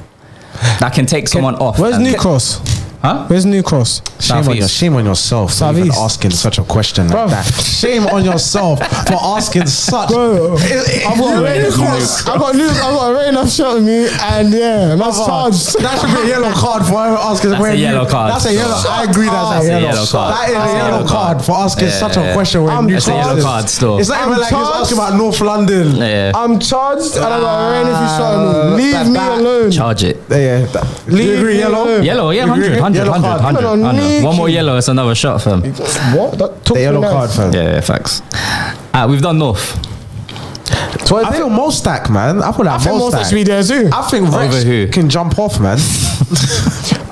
that can take someone off? Where's and- New Cross? Huh? Where's New Cross? Shame on, Southeast. your, shame on yourself for even asking such a question Bruv. like that. Shame on yourself for asking such. Bro, It- it- I've got a rain cross. I've got new, I've got a rain enough shot on me, and yeah, that's charged. That should be a yellow card for whoever asking. That's when a you- yellow card. That's a yellow. I agree. That's, That's a a yellow, yellow card. That is That's a yellow card for asking Yeah, such a question when I'm you It's a yellow card still. It's not even like he's asking about North London. I'm charged, and I got a rain if you shot on me. Leave me alone. Charge it. Yeah, Leave me alone. Yellow, yeah, You agree? 100, 100, 100, 100, Come on, 100. One more yellow, it's another shot, fam. What? That took The yellow me card, fam. Yeah, yeah, facts. Uh, we've done North. So I feel MoStack, man. I feel like I think most MoStack. should be there too. I think Over Rex who? can jump off, man.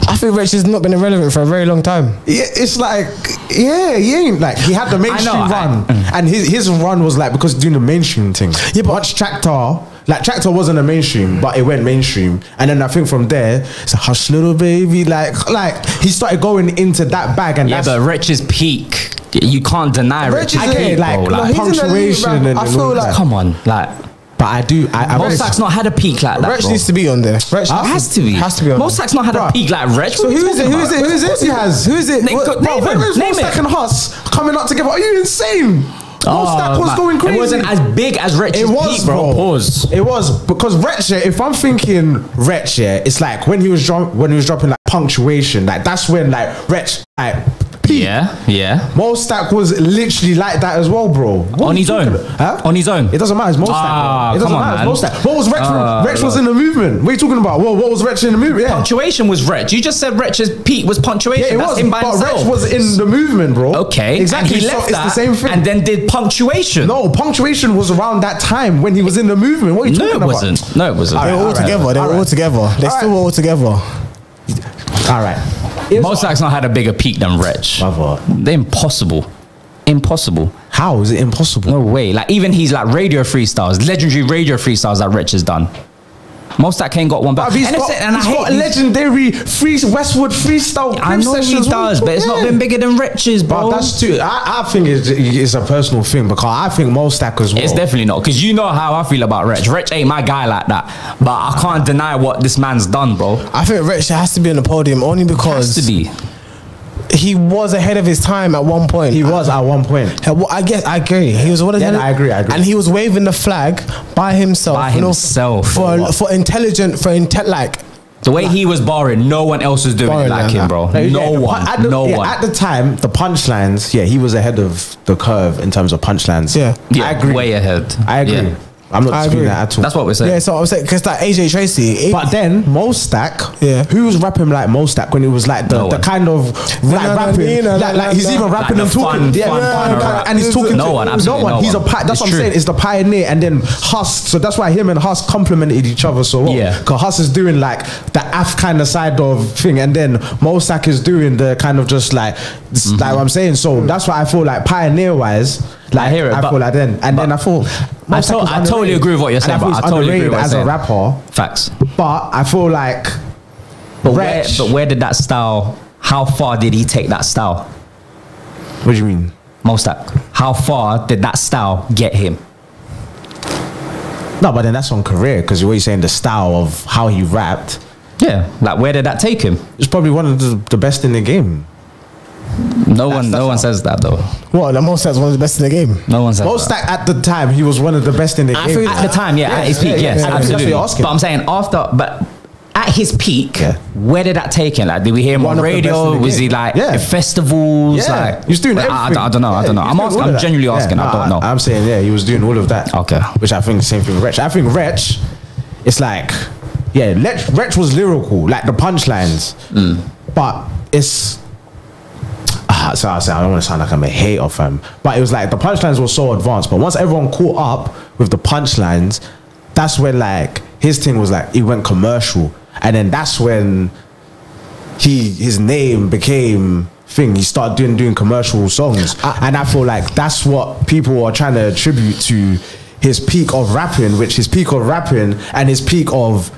I think Wretch has not been irrelevant for a very long time. Yeah, it's like, yeah, he ain't like he had the mainstream I- run, and his his run was like because doing the mainstream thing. Yeah, but once Traktor, like Traktor wasn't a mainstream, but it went mainstream, and then I think from there, it's a hush, little baby, like like he started going into that bag, and Yeah, that's but Wretch's peak, you can't deny Wretch Wretch's is peak, it, like, bro. Like, he's in the league, punctuation man. and I feel that. like, come on, like but I do, I, I MoStack's not had a peak like that. Wretch bro. needs to be on there. Wretch It has to be. Has to be on there. MoStack's not had a peak like Wretch. So who is it? Who is it? Who is it? He has. Who is it? Name- What- name bro, him, where is name MoStack him. and Hus coming up together? Are you insane? MoStack ah, was man. going crazy. It wasn't as big as Wretch's It was, peak, bro. Pause. It was because Wretch. yeah, If I'm thinking Wretch, yeah, it's like when he was dro- when he was dropping like punctuation. Like that's when like Wretch like peak. Yeah, yeah. MoStack was literally like that as well, bro. What On his own. Huh? On his own. It doesn't matter. It's MoStack. Ah. It doesn't come on, matter. man. It's MoStack. What was Wretch? Ah, Wretch was in the movement. What are you talking about? What, what was Wretch in the movement? Yeah. Punctuation was Wretch. You just said Wretch's peak was punctuation. Yeah, it That's was. him by but himself. Wretch was in the movement, bro. okay. exactly. And he so left it's that the same thing. and then did punctuation. no, punctuation was around that time when he was in the movement. What are you no, talking it about? wasn't. No, it wasn't. They right, were all all right. together. They All were all right. together. They still were all together. All right. MoStack's not had a bigger peak than Wretch. They're impossible. Impossible. How is it impossible? No way. Like even he's like radio freestyles, legendary radio freestyles that Wretch has done. MoStack ain't got one back. But he's And got, it's- and I he's hate got these- legendary free Westwood freestyle. I know he does, but it's not been bigger than Wretch's, bro. But that's too. I, I think it's, it's a personal thing because I think MoStack as well. It's definitely not because you know how I feel about Wretch. Wretch ain't my guy like that, but I can't deny what this man's done, bro. I think Wretch has to be on the podium only because Has to be. He was ahead of his time at one point. He was at one point. Uh, I guess I agree. He was one of Yeah, the- I agree, I agree. And he was waving the flag by himself. By you know, himself. for For for, intelligent for intel like The way he was barring, no one else was doing it Barring like like him, that. bro. Like, no yeah, one. at the, no yeah, one. At the time, the punchlines, yeah, he was ahead of the curve in terms of punchlines. Yeah. yeah, I agree. Way ahead. I agree. Yeah. I'm not I disputing agree. that at all. That's what we're saying. yeah. So I was saying because like AJ Tracey, it- But then MoStack, Yeah. who was rapping like MoStack when it was like the, No the one. kind of like na, rapping, na, like, na, like na, he's na. even Like rapping the and talking, fun, yeah, fun, rap. and he's talking No to one, no absolutely one. no He's a one. pi- that's It's what I'm true. saying. Is the pioneer, and then Hus. So that's why him and Hus complemented each other so well. Yeah. because Hus is doing like the Af kind of side of thing, and then MoStack is doing the kind of just like mm-hmm. like what I'm saying. So that's why I feel like pioneer wise. Like, I hear it, I feel like then, and then I thought I, to- I totally agree with what you're saying, I he's totally agree with as a rapper. Facts. But I feel like But where, but where did that style? How far did he take that style? What do you mean? MoStack. How far did that style get him? No, but then that's on career because what you're saying the style of how he rapped Yeah. Like where did that take him? It's probably one of the, the best in the game. No one. that's No one says that though. what the most that's one of the best in the game. No one says Most that. at the time he was one of the best in the I game. At the time, yeah, at his peak, yeah, yes, yeah, absolutely. you're. But I'm saying after, but at his peak, Yeah. where did that take him? Like, did we hear him One on of the best radio? the Was he like Yeah. festivals? yeah, Like he was doing I- everything. I, I don't know. I don't know. I'm was asking. I'm of that. genuinely Yeah, asking. I don't know. I'm saying yeah, he was doing all of that. Okay. which I think the same thing with Wretch. I think Wretch, it's like yeah, Wretch, Wretch was lyrical, like the punchlines, Mm. but it's so I said I don't want to sound like I'm a hater, fam. But it was like the punchlines were so advanced. But once everyone caught up with the punchlines, that's when like his thing was like he went commercial, and then that's when he his name became thing. He started doing doing commercial songs, and I feel like that's what people are trying to attribute to his peak of rapping, which his peak of rapping and his peak of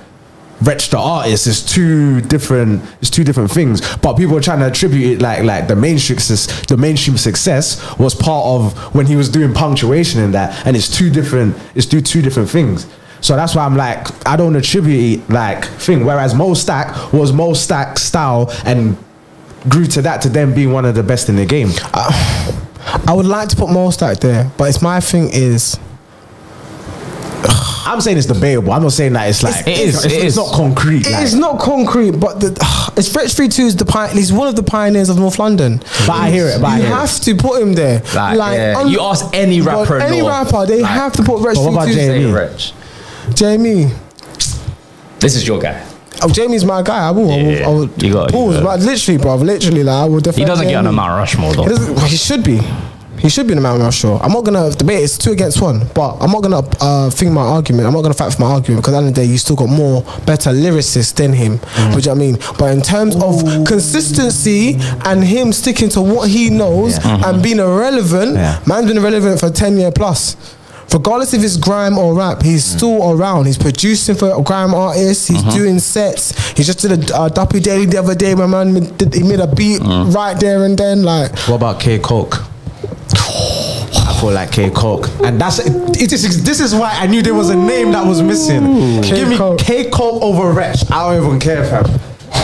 Wretch the artist is two different it's two different things. But people are trying to attribute it like like the mainstream success the mainstream success was part of when he was doing punctuation in that and it's two different it's two two different things. So that's why I'm like I don't attribute it like thing whereas MoStack was MoStack style and grew to that to them being one of the best in the game. I would like to put MoStack there, but it's my thing is I'm saying it's debatable I'm not saying that it's like It is, it's, it it's is. not concrete like, it's not concrete, but the, it's Wretch Free Two is the pi- he's one of the pioneers of North London. But I hear it, but I you hear it. have to put him there. Like, yeah. un- You ask any rapper any North, rapper, they like- have to put Wretch But what Free about Two. Jamie? Wretch. Jamie. This is your guy. Oh, Jamie's my guy. I will. I will, Yeah, I will you got- you pause, got- but literally, bro, literally, like I will defend. He doesn't get on a Jamie. Mount Rushmore though. doesn't, he should be. He should be in the Mount Rushmore. I'm not gonna debate. It's two against one, but I'm not gonna uh, think my argument. I'm not gonna fight for my argument because at the end of the day, you still got more better lyricists than him. Mm. Which I mean, but in terms of consistency and him sticking to what he knows Mm-hmm. and being irrelevant, Yeah. man's been irrelevant for ten year plus. Regardless if it's grime or rap, he's Mm. still around. He's producing for grime artists. He's Mm-hmm. doing sets. He just did a uh, Duppy Daily the other day. My man did, he made a beat Mm. right there and then. Like What about K Koke? I feel like K Koke, and that's it is. This is why I knew there was a name that was missing. Give me K-Koke. Over Wretch. I don't even care, fam.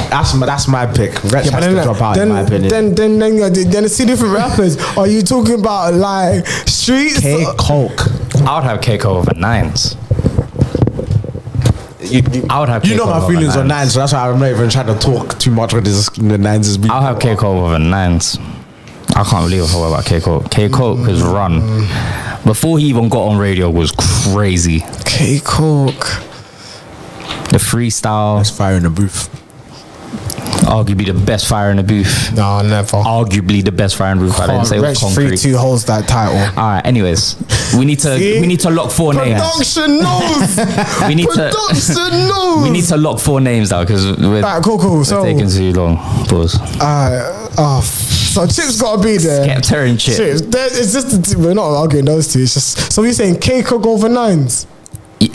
That's my that's my pick. Wretch Yeah, but has to drop out then, in my opinion. then, then, then, uh, then, see different rappers. Are you talking about like streets? K Koke. I would have K Koke over nines. You, you, I would have you know my over feelings on nines. nines, so that's why I'm not even trying to talk too much with this the nines is. I'll have K Koke over nines. I can't believe how about K Koke. Keiko his run before he even got on radio was crazy. K Koke. The freestyle, That's fire in the booth. arguably the best fire in the booth. No, never. Arguably the best fire in the booth. I didn't say it was Free. Two holds that title. All right. Anyways, we need to we need to lock four names. Production knows. We need to Production knows. we need to lock four names now because we're, Alright, cool, cool. we're So, taking too long. Pause. uh, oh, so Chip's gotta be there. Kept tearing chip. Chips. There- It's just we're not arguing those two. It's just so you're saying K Koke over nines. Ye-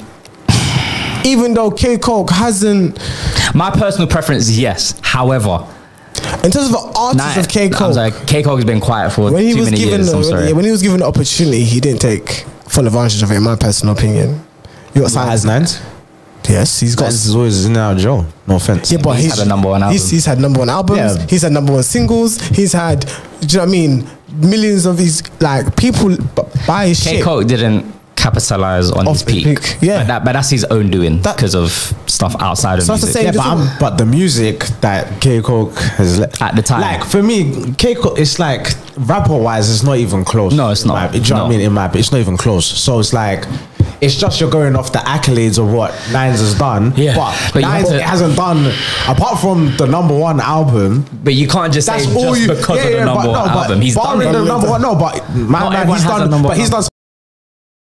Even though K Koke hasn't, My personal preference, is yes. However, in terms of the artist nah, of K I'm Coke, sorry, K Koke has been quiet for when he too was many given years. the, I'm yeah, when he was given the opportunity, he didn't take full advantage of it. In my personal opinion, you got Has signed. nines? Yes, he's got. Nines is always in our out of jail. No offense. Yeah, but He's he's, had a number one He's, album. he's had number one albums. Yeah. He's had number one singles. He's had, do you know what I mean? Millions of these like people buy his K shit. Coke didn't capitalize on Off his peak. peak, yeah. but, that, but that's his own doing because of stuff outside of So that's the music. same- Yeah, but, but the music that K Koke has le- At the time. like for me, K Koke, it's like rapper wise, it's not even close. No, it's not. my- do you know what I mean? In my, it's not even close. So it's like. It's just you're going off the accolades of what Nines has done, Yeah, but, but Nines to- hasn't done apart from the number one album. But you can't just That's say all just you because yeah, of the yeah, number but one no, but album. He's done the number one. No, but man, everyone he's done. But he's one done